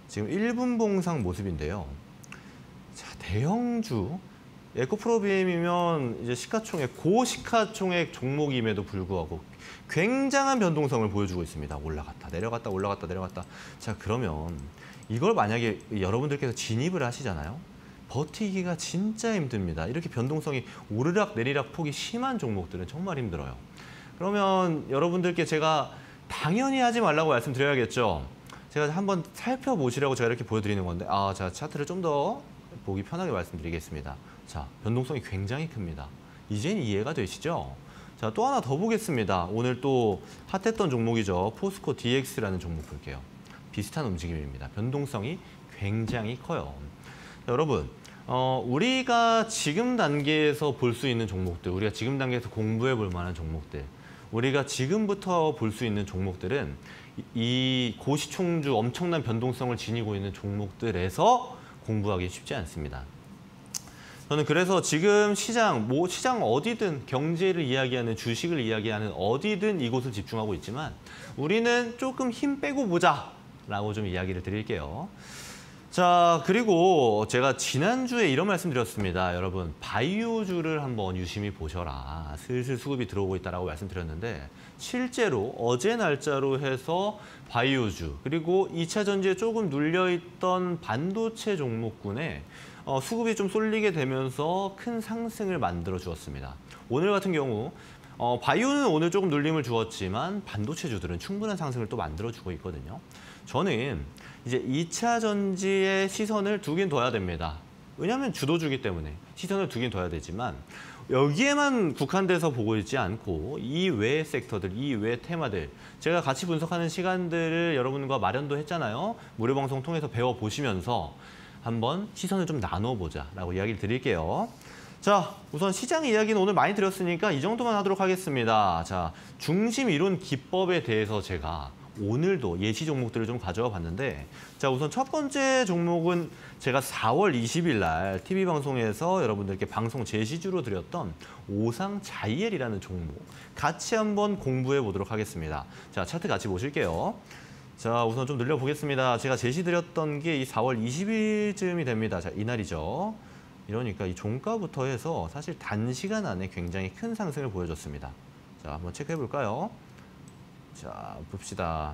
지금 1분봉상 모습인데요. 자, 대형주 에코프로 BM이면 이제 시가총액 고시가총액 종목임에도 불구하고 굉장한 변동성을 보여주고 있습니다. 올라갔다 내려갔다 올라갔다 내려갔다. 자 그러면 이걸 만약에 여러분들께서 진입을 하시잖아요. 버티기가 진짜 힘듭니다. 이렇게 변동성이 오르락 내리락 폭이 심한 종목들은 정말 힘들어요. 그러면 여러분들께 제가 당연히 하지 말라고 말씀드려야겠죠. 제가 한번 살펴보시라고 제가 이렇게 보여드리는 건데 아, 자 차트를 좀 더 보기 편하게 말씀드리겠습니다. 자, 변동성이 굉장히 큽니다. 이젠 이해가 되시죠? 자, 또 하나 더 보겠습니다. 오늘 또 핫했던 종목이죠. 포스코 DX라는 종목 볼게요. 비슷한 움직임입니다. 변동성이 굉장히 커요. 자, 여러분, 어, 우리가 지금 단계에서 볼 수 있는 종목들, 우리가 지금 단계에서 공부해 볼 만한 종목들, 우리가 지금부터 볼 수 있는 종목들은 이- 이 고시총주 엄청난 변동성을 지니고 있는 종목들에서 공부하기 쉽지 않습니다. 저는 그래서 지금 시장, 뭐 시장 어디든 경제를 이야기하는 주식을 이야기하는 어디든 이곳을 집중하고 있지만 우리는 조금 힘 빼고 보자 라고 좀 이야기를 드릴게요. 자, 그리고 제가 지난주에 이런 말씀 드렸습니다. 여러분, 바이오주를 한번 유심히 보셔라. 슬슬 수급이 들어오고 있다라고 말씀드렸는데 실제로 어제 날짜로 해서 바이오주 그리고 2차 전지에 조금 눌려있던 반도체 종목군에 어, 수급이 좀 쏠리게 되면서 큰 상승을 만들어 주었습니다. 오늘 같은 경우 어, 바이오는 오늘 조금 눌림을 주었지만 반도체주들은 충분한 상승을 또 만들어주고 있거든요. 저는 이제 2차 전지의 시선을 두긴 둬야 됩니다. 왜냐하면 주도주기 때문에 시선을 두긴 둬야 되지만 여기에만 국한돼서 보고 있지 않고 이 외의 섹터들, 이 외의 테마들 제가 같이 분석하는 시간들을 여러분과 마련도 했잖아요. 무료 방송 통해서 배워보시면서 한번 시선을 좀 나눠보자 라고 이야기를 드릴게요. 자, 우선 시장 이야기는 오늘 많이 드렸으니까 이 정도만 하도록 하겠습니다. 자, 중심 이론 기법에 대해서 제가 오늘도 예시 종목들을 좀 가져와 봤는데 자 우선 첫 번째 종목은 제가 4월 20일 날 TV 방송에서 여러분들께 방송 제시주로 드렸던 오상 자이엘이라는 종목 같이 한번 공부해 보도록 하겠습니다. 자 차트 같이 보실게요. 자 우선 좀 늘려보겠습니다. 제가 제시 드렸던 게 이 4월 20일쯤이 됩니다. 자 이날이죠. 이러니까 이 종가부터 해서 사실 단시간 안에 굉장히 큰 상승을 보여줬습니다. 자 한번 체크해 볼까요? 자, 봅시다.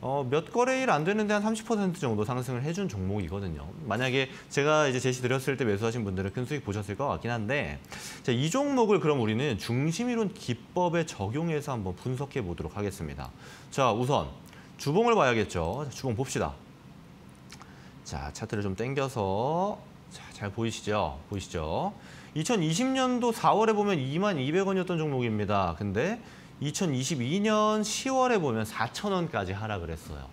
어, 몇 거래일 안 되는데 한 30% 정도 상승을 해준 종목이거든요. 만약에 제가 이제 제시 드렸을 때 매수하신 분들은 큰 수익 보셨을 것 같긴 한데, 자, 이 종목을 그럼 우리는 중심이론 기법에 적용해서 한번 분석해 보도록 하겠습니다. 자, 우선 주봉을 봐야겠죠. 자, 주봉 봅시다. 자, 차트를 좀 당겨서 자, 잘 보이시죠? 보이시죠? 2020년도 4월에 보면 2만 200원이었던 종목입니다. 근데 2022년 10월에 보면 4,000원까지 하락을 했어요.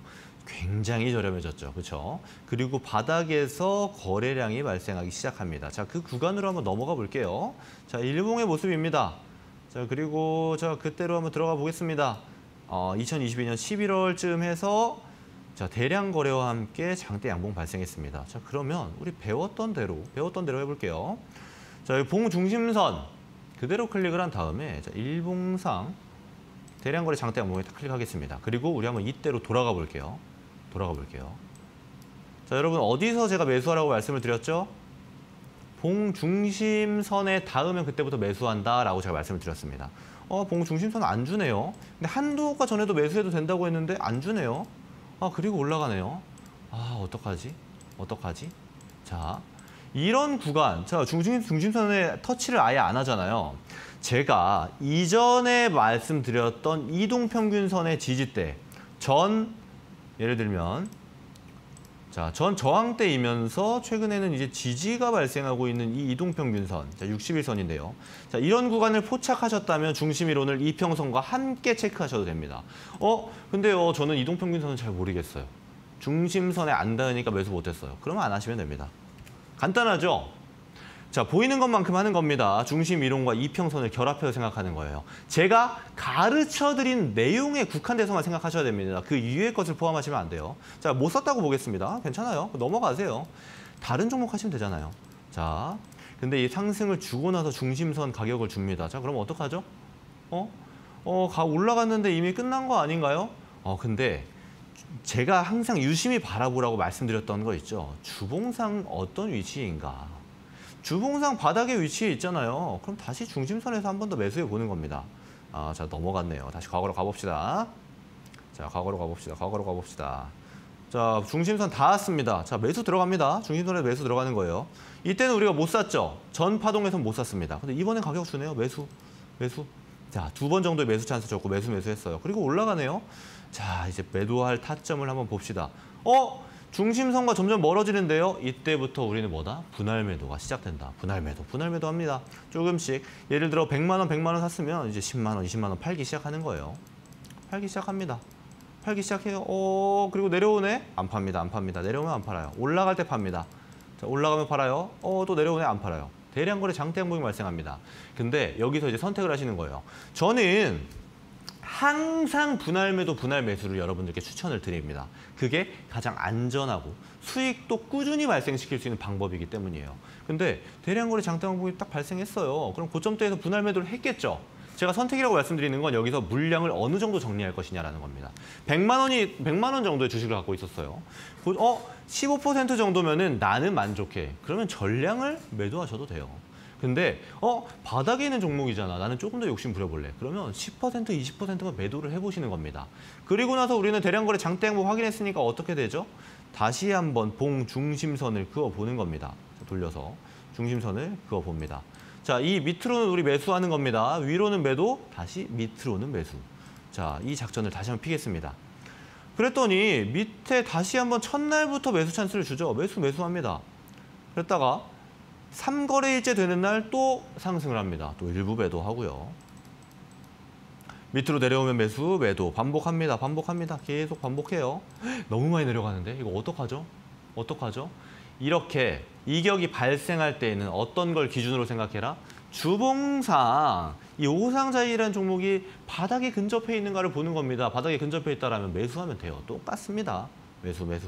굉장히 저렴해졌죠. 그렇죠? 그리고 바닥에서 거래량이 발생하기 시작합니다. 자, 그 구간으로 한번 넘어가 볼게요. 자, 일봉의 모습입니다. 자, 그리고 자, 그때로 한번 들어가 보겠습니다. 어, 2022년 11월쯤 해서 자, 대량 거래와 함께 장대 양봉 발생했습니다. 자, 그러면 우리 배웠던 대로 배웠던 대로 해 볼게요. 자, 이봉 중심선 그대로 클릭을 한 다음에 자, 일봉상 대량 거래 장대 항목에 딱 클릭하겠습니다. 그리고 우리 한번 이때로 돌아가 볼게요. 돌아가 볼게요. 자, 여러분 어디서 제가 매수하라고 말씀을 드렸죠? 봉 중심선에 닿으면 그때부터 매수한다라고 제가 말씀을 드렸습니다. 어, 봉 중심선 안 주네요. 근데 한두 가 전에도 매수해도 된다고 했는데 안 주네요. 아, 그리고 올라가네요. 아, 어떡하지? 어떡하지? 자, 이런 구간, 자, 중심, 중심선에 터치를 아예 안 하잖아요. 제가 이전에 말씀드렸던 이동평균선의 지지대 전 예를 들면 자, 전 저항대이면서 최근에는 이제 지지가 발생하고 있는 이 이동평균선, 자, 60일선인데요. 자, 이런 구간을 포착하셨다면 중심 이론을 이평선과 함께 체크하셔도 됩니다. 어, 근데요, 저는 이동평균선은 잘 모르겠어요. 중심선에 안 닿으니까 매수 못했어요. 그러면 안 하시면 됩니다. 간단하죠? 자, 보이는 것만큼 하는 겁니다. 중심 이론과 이평선을 결합해서 생각하는 거예요. 제가 가르쳐드린 내용에 국한돼서만 생각하셔야 됩니다. 그 이외의 것을 포함하시면 안 돼요. 자, 못 썼다고 보겠습니다. 괜찮아요. 넘어가세요. 다른 종목 하시면 되잖아요. 자, 근데 이 상승을 주고 나서 중심선 가격을 줍니다. 자, 그럼 어떡하죠? 어? 어, 가 올라갔는데 이미 끝난 거 아닌가요? 어, 근데 제가 항상 유심히 바라보라고 말씀드렸던 거 있죠. 주봉상 어떤 위치인가. 주봉상 바닥에 위치해 있잖아요. 그럼 다시 중심선에서 한 번 더 매수해 보는 겁니다. 아, 자 넘어갔네요. 다시 과거로 가봅시다. 자 과거로 가봅시다. 과거로 가봅시다. 자 중심선 닿았습니다. 자 매수 들어갑니다. 중심선에 매수 들어가는 거예요. 이때는 우리가 못 샀죠. 전 파동에서 못 샀습니다. 근데 이번엔 가격 주네요. 매수, 매수. 자 두 번 정도의 매수 찬스 줬고 매수 매수했어요. 그리고 올라가네요. 자 이제 매도할 타점을 한번 봅시다. 어? 중심선과 점점 멀어지는데요. 이때부터 우리는 뭐다? 분할 매도가 시작된다. 분할 매도, 분할 매도 합니다. 조금씩 예를 들어 100만 원, 100만 원 샀으면 이제 10만 원, 20만 원 팔기 시작하는 거예요. 팔기 시작합니다. 팔기 시작해요. 어, 그리고 내려오네? 안 팝니다. 안 팝니다. 내려오면 안 팔아요. 올라갈 때 팝니다. 자, 올라가면 팔아요. 어, 또 내려오네? 안 팔아요. 대량 거래 장대 항목이 발생합니다. 근데 여기서 이제 선택을 하시는 거예요. 저는 항상 분할 매도, 분할 매수를 여러분들께 추천을 드립니다. 그게 가장 안전하고 수익도 꾸준히 발생시킬 수 있는 방법이기 때문이에요. 근데 대량 거래 장대 항목이 딱 발생했어요. 그럼 고점대에서 분할 매도를 했겠죠. 제가 선택이라고 말씀드리는 건 여기서 물량을 어느 정도 정리할 것이냐라는 겁니다. 100만 원이 100만 원 정도의 주식을 갖고 있었어요. 어, 15% 정도면은 나는 만족해. 그러면 전량을 매도하셔도 돼요. 근데 어 바닥에 있는 종목이잖아. 나는 조금 더 욕심 부려볼래. 그러면 10% 20%만 매도를 해보시는 겁니다. 그리고 나서 우리는 대량 거래 장대 행보 확인했으니까 어떻게 되죠? 다시 한번 봉 중심선을 그어보는 겁니다. 돌려서 중심선을 그어봅니다. 자, 이 밑으로는 우리 매수하는 겁니다. 위로는 매도, 다시 밑으로는 매수. 자, 이 작전을 다시 한번 피겠습니다. 그랬더니 밑에 다시 한번 첫날부터 매수 찬스를 주죠. 매수 매수합니다. 그랬다가 3거래일째 되는 날 또 상승을 합니다. 또 일부 매도하고요. 밑으로 내려오면 매수, 매도 반복합니다. 반복합니다. 계속 반복해요. [GASPS] 너무 많이 내려가는데 이거 어떡하죠? 어떡하죠? 이렇게 이격이 발생할 때에는 어떤 걸 기준으로 생각해라? 주봉상 이 오상자이라는 종목이 바닥에 근접해 있는가를 보는 겁니다. 바닥에 근접해 있다라면 매수하면 돼요. 똑같습니다. 매수 매수.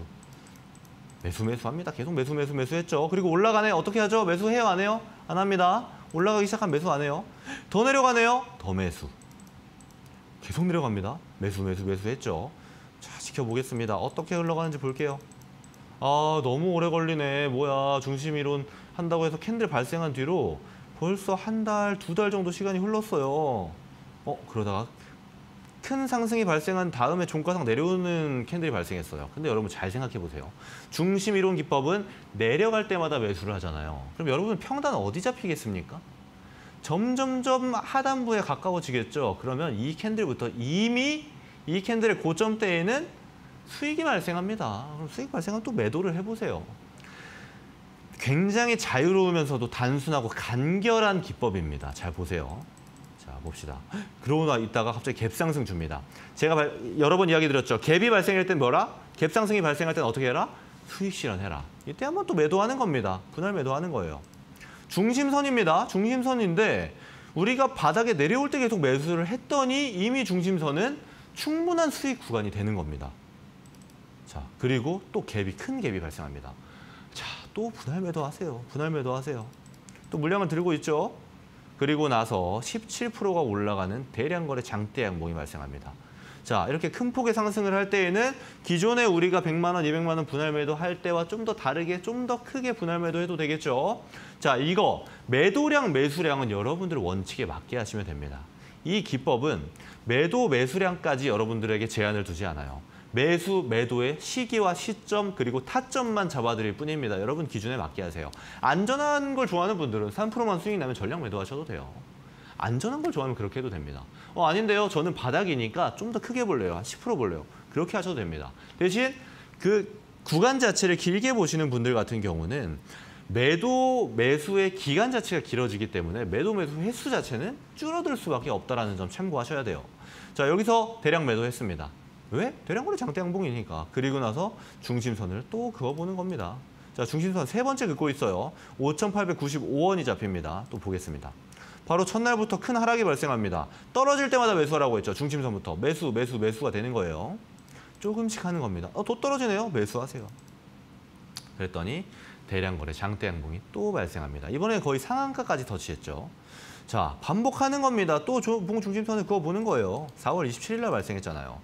매수 매수합니다. 계속 매수 매수 매수했죠. 그리고 올라가네. 어떻게 하죠? 매수해요? 안 해요? 안 합니다. 올라가기 시작한 매수 안 해요. 더 내려가네요. 더 매수. 계속 내려갑니다. 매수 매수 매수했죠. 자 지켜보겠습니다. 어떻게 흘러가는지 볼게요. 아 너무 오래 걸리네. 뭐야 중심 이론 한다고 해서 캔들 발생한 뒤로 벌써 한 달, 두 달 정도 시간이 흘렀어요. 어 그러다가 큰 상승이 발생한 다음에 종가상 내려오는 캔들이 발생했어요. 근데 여러분 잘 생각해 보세요. 중심 이론 기법은 내려갈 때마다 매수를 하잖아요. 그럼 여러분 평단 어디 잡히겠습니까? 점점점 하단부에 가까워지겠죠. 그러면 이 캔들부터 이미 이 캔들의 고점대에는 수익이 발생합니다. 그럼 수익 발생하면 또 매도를 해보세요. 굉장히 자유로우면서도 단순하고 간결한 기법입니다. 잘 보세요. 자, 봅시다. 그러고 나 있다가 갑자기 갭상승 줍니다. 제가 발, 여러 번 이야기 드렸죠. 갭이 발생할 땐 뭐라? 갭상승이 발생할 땐 어떻게 해라? 수익 실현해라. 이때 한번 또 매도하는 겁니다. 분할 매도하는 거예요. 중심선입니다. 중심선인데 우리가 바닥에 내려올 때 계속 매수를 했더니 이미 중심선은 충분한 수익 구간이 되는 겁니다. 자, 그리고 또 갭이 큰 갭이 발생합니다. 자, 또 분할 매도 하세요. 분할 매도 하세요. 또 물량을 들고 있죠. 그리고 나서 17%가 올라가는 대량 거래 장대 양봉이 발생합니다. 자, 이렇게 큰 폭의 상승을 할 때에는 기존에 우리가 100만 원, 200만 원 분할 매도 할 때와 좀 더 다르게 좀 더 크게 분할 매도 해도 되겠죠. 자, 이거 매도량, 매수량은 여러분들 원칙에 맞게 하시면 됩니다. 이 기법은 매도, 매수량까지 여러분들에게 제한을 두지 않아요. 매수, 매도의 시기와 시점 그리고 타점만 잡아드릴 뿐입니다. 여러분 기준에 맞게 하세요. 안전한 걸 좋아하는 분들은 3%만 수익 나면 전량 매도하셔도 돼요. 안전한 걸 좋아하면 그렇게 해도 됩니다. 어 아닌데요. 저는 바닥이니까 좀 더 크게 볼래요. 한 10% 볼래요. 그렇게 하셔도 됩니다. 대신 그 구간 자체를 길게 보시는 분들 같은 경우는 매도 매수의 기간 자체가 길어지기 때문에 매도 매수 횟수 자체는 줄어들 수밖에 없다는 점 참고하셔야 돼요. 자 여기서 대량 매도했습니다. 왜? 대량거래 장대 양봉이니까. 그리고 나서 중심선을 또 그어보는 겁니다. 자, 중심선 세 번째 긋고 있어요. 5,895원이 잡힙니다. 또 보겠습니다. 바로 첫날부터 큰 하락이 발생합니다. 떨어질 때마다 매수하라고 했죠. 중심선부터. 매수, 매수, 매수가 되는 거예요. 조금씩 하는 겁니다. 어, 또 떨어지네요. 매수하세요. 그랬더니 대량 거래 장대 양봉이 또 발생합니다. 이번에 거의 상한가까지 터치했죠. 자, 반복하는 겁니다. 또 봉 중심선을 그어보는 거예요. 4월 27일 날 발생했잖아요.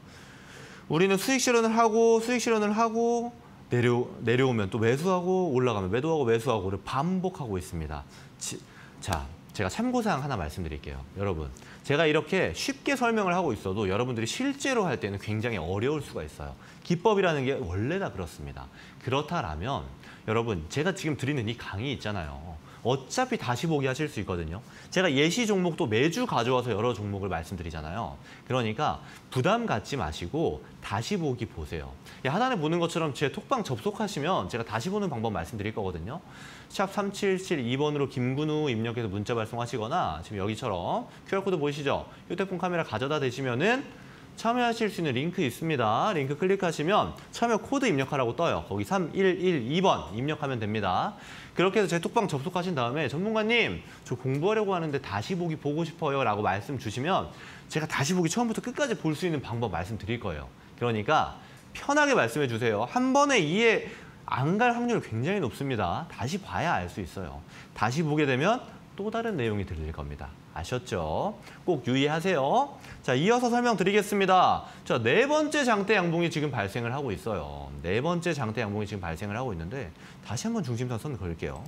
우리는 수익 실현을 하고 수익 실현을 하고 내려 내려오면 또 매수하고 올라가면 매도하고 매수하고를 반복하고 있습니다. 지, 자, 제가 참고사항 하나 말씀드릴게요. 여러분, 제가 이렇게 쉽게 설명을 하고 있어도 여러분들이 실제로 할 때는 굉장히 어려울 수가 있어요. 기법이라는 게 원래 다 그렇습니다. 그렇다라면 여러분, 제가 지금 드리는 이 강의 있잖아요. 어차피 다시 보기 하실 수 있거든요. 제가 예시 종목도 매주 가져와서 여러 종목을 말씀드리잖아요. 그러니까 부담 갖지 마시고 다시 보기 보세요. 하단에 보는 것처럼 제 톡방 접속하시면 제가 다시 보는 방법 말씀드릴 거거든요. 샵 3772번으로 김근우 입력해서 문자 발송하시거나 지금 여기처럼 QR코드 보이시죠? 휴대폰 카메라 가져다 대시면은 참여하실 수 있는 링크 있습니다. 링크 클릭하시면 참여 코드 입력하라고 떠요. 거기 3112번 입력하면 됩니다. 그렇게 해서 제 톡방 접속하신 다음에 전문가님 저 공부하려고 하는데 다시 보기 보고 싶어요 라고 말씀 주시면 제가 다시 보기 처음부터 끝까지 볼 수 있는 방법 말씀드릴 거예요. 그러니까 편하게 말씀해 주세요. 한 번에 이해 안 갈 확률이 굉장히 높습니다. 다시 봐야 알 수 있어요. 다시 보게 되면 또 다른 내용이 들릴 겁니다. 아셨죠? 꼭 유의하세요. 자, 이어서 설명드리겠습니다. 자, 네 번째 장대 양봉이 지금 발생을 하고 있어요. 네 번째 장대 양봉이 지금 발생을 하고 있는데 다시 한번 중심선 선 그을게요.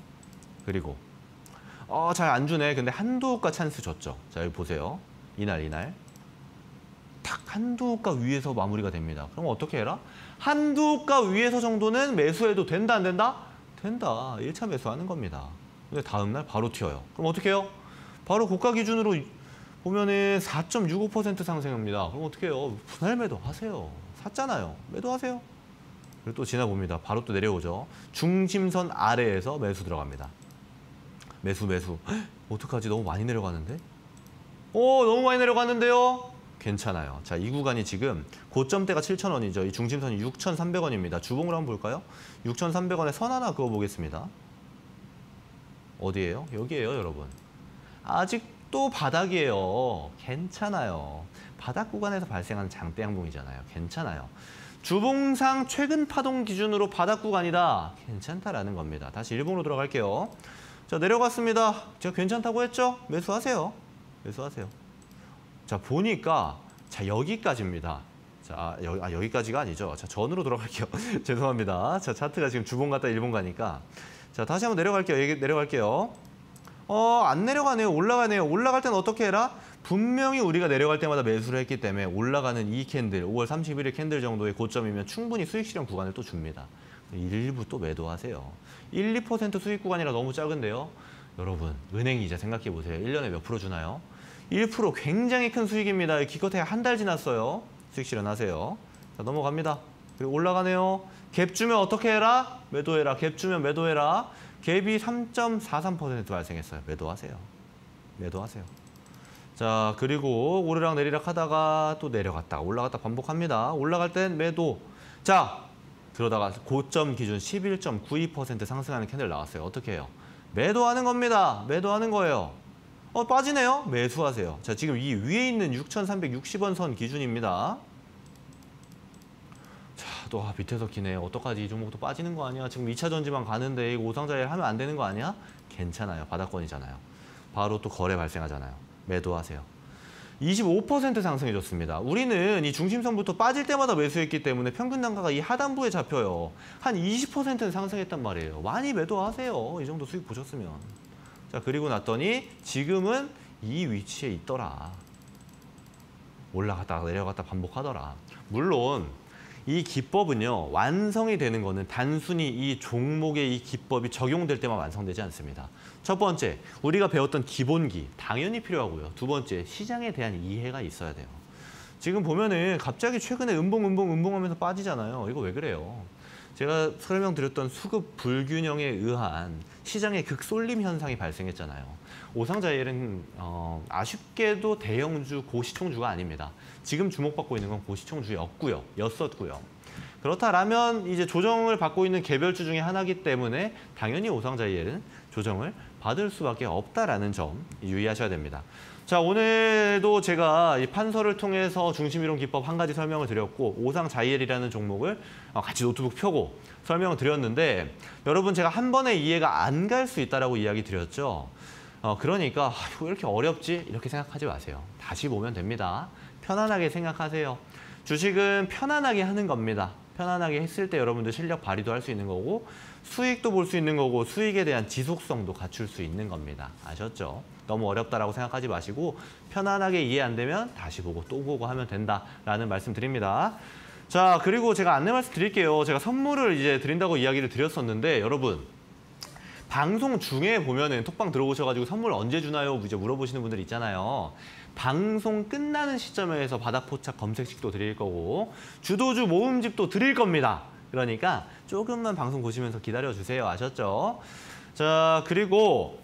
그리고 어, 잘 안 주네. 근데 한두가 찬스 줬죠. 자, 여기 보세요. 이날 이날. 탁 한두가 위에서 마무리가 됩니다. 그럼 어떻게 해라? 한두가 위에서 정도는 매수해도 된다 안 된다? 된다. 1차 매수하는 겁니다. 근데 다음 날 바로 튀어요. 그럼 어떻게 해요? 바로 고가 기준으로 보면은 4.65% 상승합니다. 그럼 어떻게 해요? 분할 매도 하세요. 샀잖아요. 매도하세요. 그리고 또 지나봅니다. 바로 또 내려오죠. 중심선 아래에서 매수 들어갑니다. 매수 매수. 헉, 어떡하지? 너무 많이 내려가는데? 오 너무 많이 내려갔는데요? 괜찮아요. 자, 이 구간이 지금 고점대가 7,000원이죠. 이 중심선이 6,300원입니다. 주봉으로 한번 볼까요? 6,300원에 선 하나 그어보겠습니다. 어디예요? 여기에요, 여러분. 아직도 바닥이에요. 괜찮아요. 바닥 구간에서 발생하는 장대 양봉이잖아요. 괜찮아요. 주봉상 최근 파동 기준으로 바닥 구간이다. 괜찮다라는 겁니다. 다시 일봉으로 들어갈게요. 자, 내려갔습니다. 제가 괜찮다고 했죠? 매수하세요. 매수하세요. 자, 보니까 자, 여기까지입니다. 자, 여기, 아, 여기까지가 아니죠. 자, 전으로 돌아갈게요. [LAUGHS] 죄송합니다. 자, 차트가 지금 주봉 갔다 일봉 가니까. 자, 다시 한번 내려갈게요. 내려갈게요. 어, 안 내려가네요. 올라가네요. 올라갈 때는 어떻게 해라? 분명히 우리가 내려갈 때마다 매수를 했기 때문에 올라가는 이 캔들, 5월 31일 캔들 정도의 고점이면 충분히 수익 실현 구간을 또 줍니다. 일부 또 매도하세요. 1, 2% 수익 구간이라 너무 작은데요. 여러분, 은행 이자 생각해 보세요. 1년에 몇 프로 주나요? 1% 굉장히 큰 수익입니다. 기껏해야 한 달 지났어요. 수익 실현하세요. 자, 넘어갑니다. 그리고 올라가네요. 갭 주면 어떻게 해라? 매도해라. 갭 주면 매도해라. 갭이 3.43% 발생했어요. 매도하세요. 매도하세요. 자, 그리고 오르락 내리락 하다가 또 내려갔다가 올라갔다 반복합니다. 올라갈 땐 매도. 자, 그러다가 고점 기준 11.92% 상승하는 캔들 나왔어요. 어떻게 해요? 매도하는 겁니다. 매도하는 거예요. 어, 빠지네요? 매수하세요. 자, 지금 이 위에 있는 6,360원 선 기준입니다. 자, 또 아, 밑에서 기네. 어떡하지? 이 종목도 빠지는 거 아니야? 지금 2차 전지만 가는데 이거 오상자일 하면 안 되는 거 아니야? 괜찮아요. 바닥권이잖아요. 바로 또 거래 발생하잖아요. 매도하세요. 25% 상승해줬습니다. 우리는 이 중심선부터 빠질 때마다 매수했기 때문에 평균 단가가 이 하단부에 잡혀요. 한 20%는 상승했단 말이에요. 많이 매도하세요. 이 정도 수익 보셨으면. 자 그리고 났더니 지금은 이 위치에 있더라. 올라갔다가 내려갔다 반복하더라. 물론 이 기법은요 완성이 되는 거는 단순히 이 종목의 이 기법이 적용될 때만 완성되지 않습니다. 첫 번째 우리가 배웠던 기본기 당연히 필요하고요. 두 번째 시장에 대한 이해가 있어야 돼요. 지금 보면은 갑자기 최근에 음봉 음봉 음봉 하면서 빠지잖아요. 이거 왜 그래요? 제가 설명드렸던 수급 불균형에 의한 시장의 극쏠림 현상이 발생했잖아요. 오상자일은 어, 아쉽게도 대형주 고시총주가 아닙니다. 지금 주목받고 있는 건 고시총주였고요. 였었고요. 그렇다면 이제 조정을 받고 있는 개별주 중에 하나이기 때문에 당연히 오상자일은 조정을 받을 수밖에 없다라는 점 유의하셔야 됩니다. 자 오늘도 제가 이 판서를 통해서 중심이론 기법 한 가지 설명을 드렸고 오상자이엘이라는 종목을 어, 같이 노트북 펴고 설명을 드렸는데 여러분 제가 한 번에 이해가 안 갈 수 있다라고 이야기 드렸죠. 어, 그러니까 아, 왜 이렇게 어렵지? 이렇게 생각하지 마세요. 다시 보면 됩니다. 편안하게 생각하세요. 주식은 편안하게 하는 겁니다. 편안하게 했을 때 여러분들 실력 발휘도 할 수 있는 거고 수익도 볼 수 있는 거고 수익에 대한 지속성도 갖출 수 있는 겁니다. 아셨죠? 너무 어렵다라고 생각하지 마시고 편안하게 이해 안 되면 다시 보고 또 보고 하면 된다라는 말씀 드립니다. 자, 그리고 제가 안내 말씀 드릴게요. 제가 선물을 이제 드린다고 이야기를 드렸었는데 여러분 방송 중에 보면은 톡방 들어오셔가지고 선물 언제 주나요? 이제 물어보시는 분들 있잖아요. 방송 끝나는 시점에서 바닥포착 검색식도 드릴 거고 주도주 모음집도 드릴 겁니다. 그러니까 조금만 방송 보시면서 기다려주세요. 아셨죠? 자, 그리고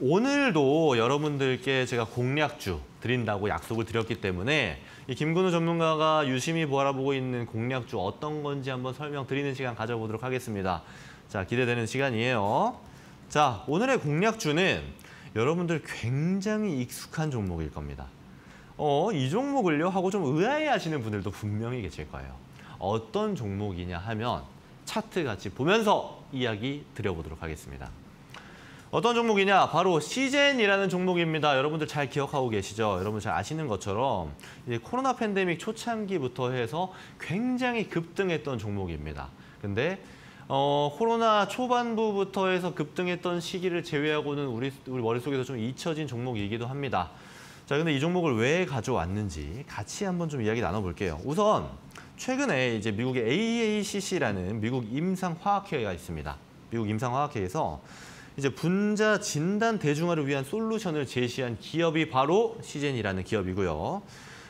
오늘도 여러분들께 제가 공략주 드린다고 약속을 드렸기 때문에 이 김근우 전문가가 유심히 바라보고 있는 공략주 어떤 건지 한번 설명드리는 시간 가져보도록 하겠습니다. 자, 기대되는 시간이에요. 자, 오늘의 공략주는 여러분들 굉장히 익숙한 종목일 겁니다. 어, 이 종목을요? 하고 좀 의아해 하시는 분들도 분명히 계실 거예요. 어떤 종목이냐 하면 차트 같이 보면서 이야기 드려보도록 하겠습니다. 어떤 종목이냐? 바로 시젠이라는 종목입니다. 여러분들 잘 기억하고 계시죠? 여러분 잘 아시는 것처럼 이제 코로나 팬데믹 초창기부터 해서 굉장히 급등했던 종목입니다. 근데 어, 코로나 초반부부터 해서 급등했던 시기를 제외하고는 우리, 우리 머릿속에서 좀 잊혀진 종목이기도 합니다. 자, 근데 이 종목을 왜 가져왔는지 같이 한번 좀 이야기 나눠볼게요. 우선 최근에 이제 미국의 AACC라는 미국 임상화학회가 있습니다. 미국 임상화학회에서 이제 분자 진단 대중화를 위한 솔루션을 제시한 기업이 바로 시젠이라는 기업이고요.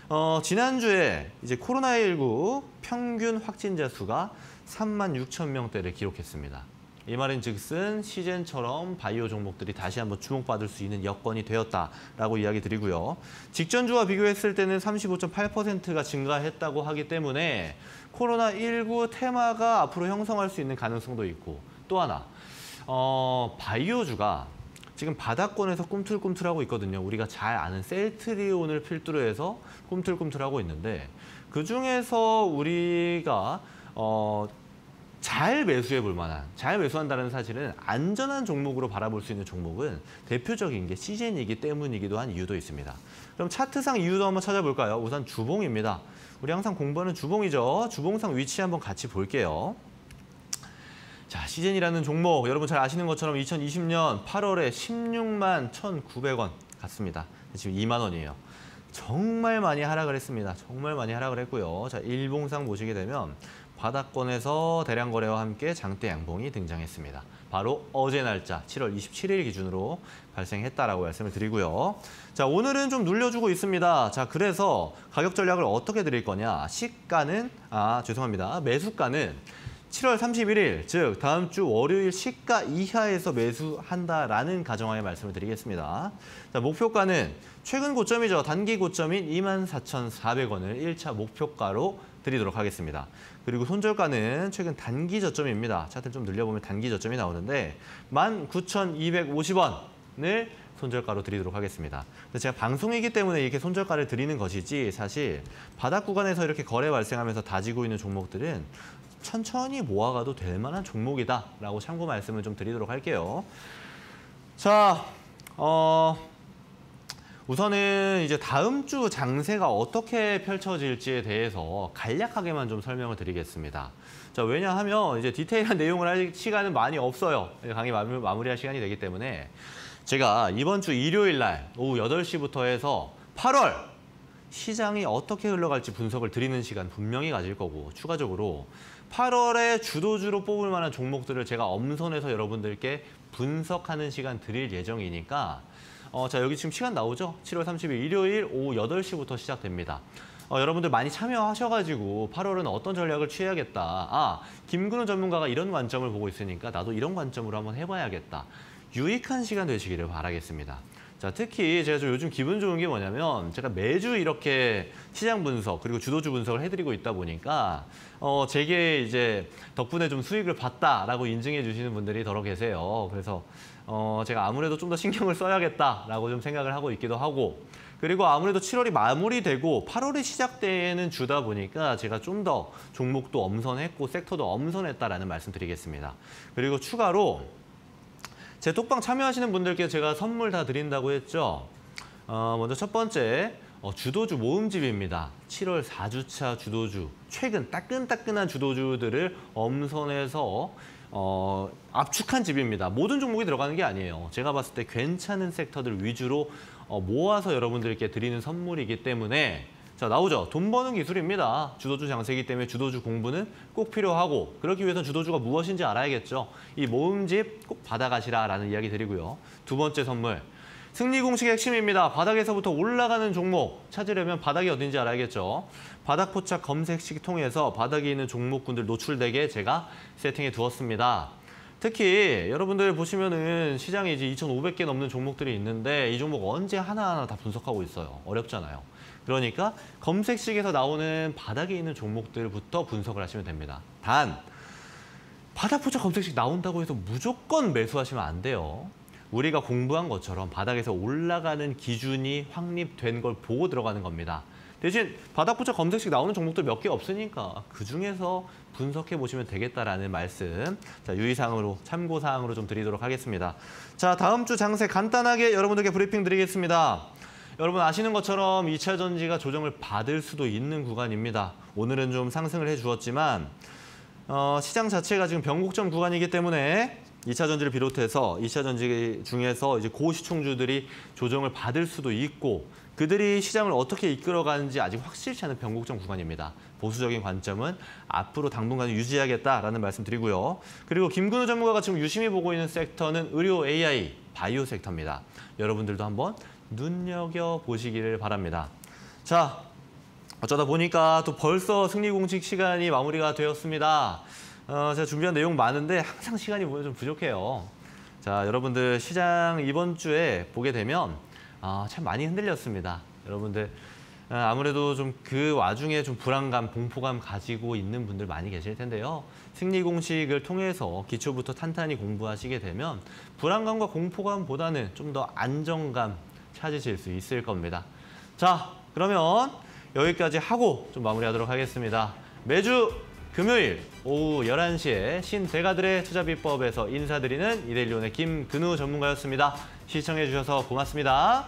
어, 지난주에 이제 코로나19 평균 확진자 수가 3만 6천 명대를 기록했습니다. 이 말인 즉슨 시젠처럼 바이오 종목들이 다시 한번 주목받을 수 있는 여건이 되었다라고 이야기 드리고요. 직전주와 비교했을 때는 35.8%가 증가했다고 하기 때문에 코로나19 테마가 앞으로 형성할 수 있는 가능성도 있고 또 하나 어, 바이오주가 지금 바닥권에서 꿈틀꿈틀하고 있거든요. 우리가 잘 아는 셀트리온을 필두로 해서 꿈틀꿈틀하고 있는데 그중에서 우리가 어, 잘 매수해 볼 만한, 잘 매수한다는 사실은 안전한 종목으로 바라볼 수 있는 종목은 대표적인 게 시즌이기 때문이기도 한 이유도 있습니다. 그럼 차트상 이유도 한번 찾아볼까요? 우선 주봉입니다. 우리 항상 공부하는 주봉이죠. 주봉상 위치 한번 같이 볼게요. 자, 시즌이라는 종목 여러분 잘 아시는 것처럼 2020년 8월에 16만 1,900원 갔습니다. 지금 2만 원이에요. 정말 많이 하락을 했습니다. 정말 많이 하락을 했고요. 자, 일봉상 보시게 되면 바닥권에서 대량 거래와 함께 장대 양봉이 등장했습니다. 바로 어제 날짜 7월 27일 기준으로 발생했다라고 말씀을 드리고요. 자, 오늘은 좀 눌려주고 있습니다. 자, 그래서 가격 전략을 어떻게 드릴 거냐? 시가는 아, 죄송합니다. 매수가는 7월 31일, 즉 다음 주 월요일 시가 이하에서 매수한다라는 가정하에 말씀을 드리겠습니다. 자, 목표가는 최근 고점이죠. 단기 고점인 24,400원을 1차 목표가로 드리도록 하겠습니다. 그리고 손절가는 최근 단기 저점입니다. 차트를 좀 늘려보면 단기 저점이 나오는데 19,250원을 손절가로 드리도록 하겠습니다. 제가 방송이기 때문에 이렇게 손절가를 드리는 것이지 사실 바닥 구간에서 이렇게 거래 발생하면서 다지고 있는 종목들은 천천히 모아가도 될 만한 종목이다라고 참고 말씀을 좀 드리도록 할게요. 자, 어, 우선은 이제 다음 주 장세가 어떻게 펼쳐질지에 대해서 간략하게만 좀 설명을 드리겠습니다. 자, 왜냐하면 이제 디테일한 [LAUGHS] 내용을 할 시간은 많이 없어요. 강의 마무리할 시간이 되기 때문에 제가 이번 주 일요일 날 오후 8시부터 해서 8월 시장이 어떻게 흘러갈지 분석을 드리는 시간 분명히 가질 거고 추가적으로 8월에 주도주로 뽑을 만한 종목들을 제가 엄선해서 여러분들께 분석하는 시간 드릴 예정이니까 어, 자 여기 지금 시간 나오죠? 7월 30일 일요일 오후 8시부터 시작됩니다. 어, 여러분들 많이 참여하셔가지고 8월은 어떤 전략을 취해야겠다. 아, 김근우 전문가가 이런 관점을 보고 있으니까 나도 이런 관점으로 한번 해봐야겠다. 유익한 시간 되시기를 바라겠습니다. 자, 특히 제가 좀 요즘 기분 좋은 게 뭐냐면 제가 매주 이렇게 시장 분석 그리고 주도주 분석을 해드리고 있다 보니까 어, 제게 이제 덕분에 좀 수익을 봤다라고 인증해 주시는 분들이 더러 계세요. 그래서 어, 제가 아무래도 좀 더 신경을 써야겠다라고 좀 생각을 하고 있기도 하고 그리고 아무래도 7월이 마무리되고 8월이 시작되는 주다 보니까 제가 좀 더 종목도 엄선했고 섹터도 엄선했다라는 말씀 드리겠습니다. 그리고 추가로 제 톡방 참여하시는 분들께 제가 선물 다 드린다고 했죠. 어, 먼저 첫 번째 어, 주도주 모음집입니다. 7월 4주차 주도주, 최근 따끈따끈한 주도주들을 엄선해서 어, 압축한 집입니다. 모든 종목이 들어가는 게 아니에요. 제가 봤을 때 괜찮은 섹터들 위주로 어, 모아서 여러분들께 드리는 선물이기 때문에 자 나오죠. 돈 버는 기술입니다. 주도주 장세기 때문에 주도주 공부는 꼭 필요하고 그렇기 위해서 주도주가 무엇인지 알아야겠죠. 이 모음집 꼭 받아가시라라는 이야기 드리고요. 두 번째 선물. 승리 공식의 핵심입니다. 바닥에서부터 올라가는 종목 찾으려면 바닥이 어딘지 알아야겠죠. 바닥 포착 검색식 통해서 바닥에 있는 종목군들 노출되게 제가 세팅해 두었습니다. 특히 여러분들 보시면은 시장에 이제 2,500개 넘는 종목들이 있는데 이 종목 언제 하나하나 다 분석하고 있어요. 어렵잖아요. 그러니까 검색식에서 나오는 바닥에 있는 종목들부터 분석을 하시면 됩니다. 단 바닥 포착 검색식 나온다고 해서 무조건 매수하시면 안 돼요. 우리가 공부한 것처럼 바닥에서 올라가는 기준이 확립된 걸 보고 들어가는 겁니다. 대신 바닥 포착 검색식 나오는 종목들 몇 개 없으니까 그중에서 분석해 보시면 되겠다라는 말씀 자, 유의사항으로 참고사항으로 좀 드리도록 하겠습니다. 자 다음 주 장세 간단하게 여러분들께 브리핑 드리겠습니다. 여러분 아시는 것처럼 2차 전지가 조정을 받을 수도 있는 구간입니다. 오늘은 좀 상승을 해주었지만 어, 시장 자체가 지금 변곡점 구간이기 때문에 2차 전지를 비롯해서 2차 전지 중에서 이제 고시총주들이 조정을 받을 수도 있고 그들이 시장을 어떻게 이끌어가는지 아직 확실치 않은 변곡점 구간입니다. 보수적인 관점은 앞으로 당분간 유지하겠다라는 말씀 드리고요. 그리고 김근우 전문가가 지금 유심히 보고 있는 섹터는 의료 AI, 바이오 섹터입니다. 여러분들도 한번 눈여겨보시기를 바랍니다. 자, 어쩌다 보니까 또 벌써 승리 공식 시간이 마무리가 되었습니다. 어, 제가 준비한 내용 많은데 항상 시간이 보면 좀 부족해요. 자, 여러분들 시장 이번 주에 보게 되면 아, 참 많이 흔들렸습니다. 여러분들 아, 아무래도 좀 그 와중에 좀 불안감, 공포감 가지고 있는 분들 많이 계실 텐데요. 승리 공식을 통해서 기초부터 탄탄히 공부하시게 되면 불안감과 공포감보다는 좀 더 안정감 찾으실 수 있을 겁니다. 자, 그러면 여기까지 하고 좀 마무리하도록 하겠습니다. 매주 금요일 오후 11시에 신대가들의 투자 비법에서 인사드리는 이데일리온의 김근우 전문가였습니다. 시청해 주셔서 고맙습니다.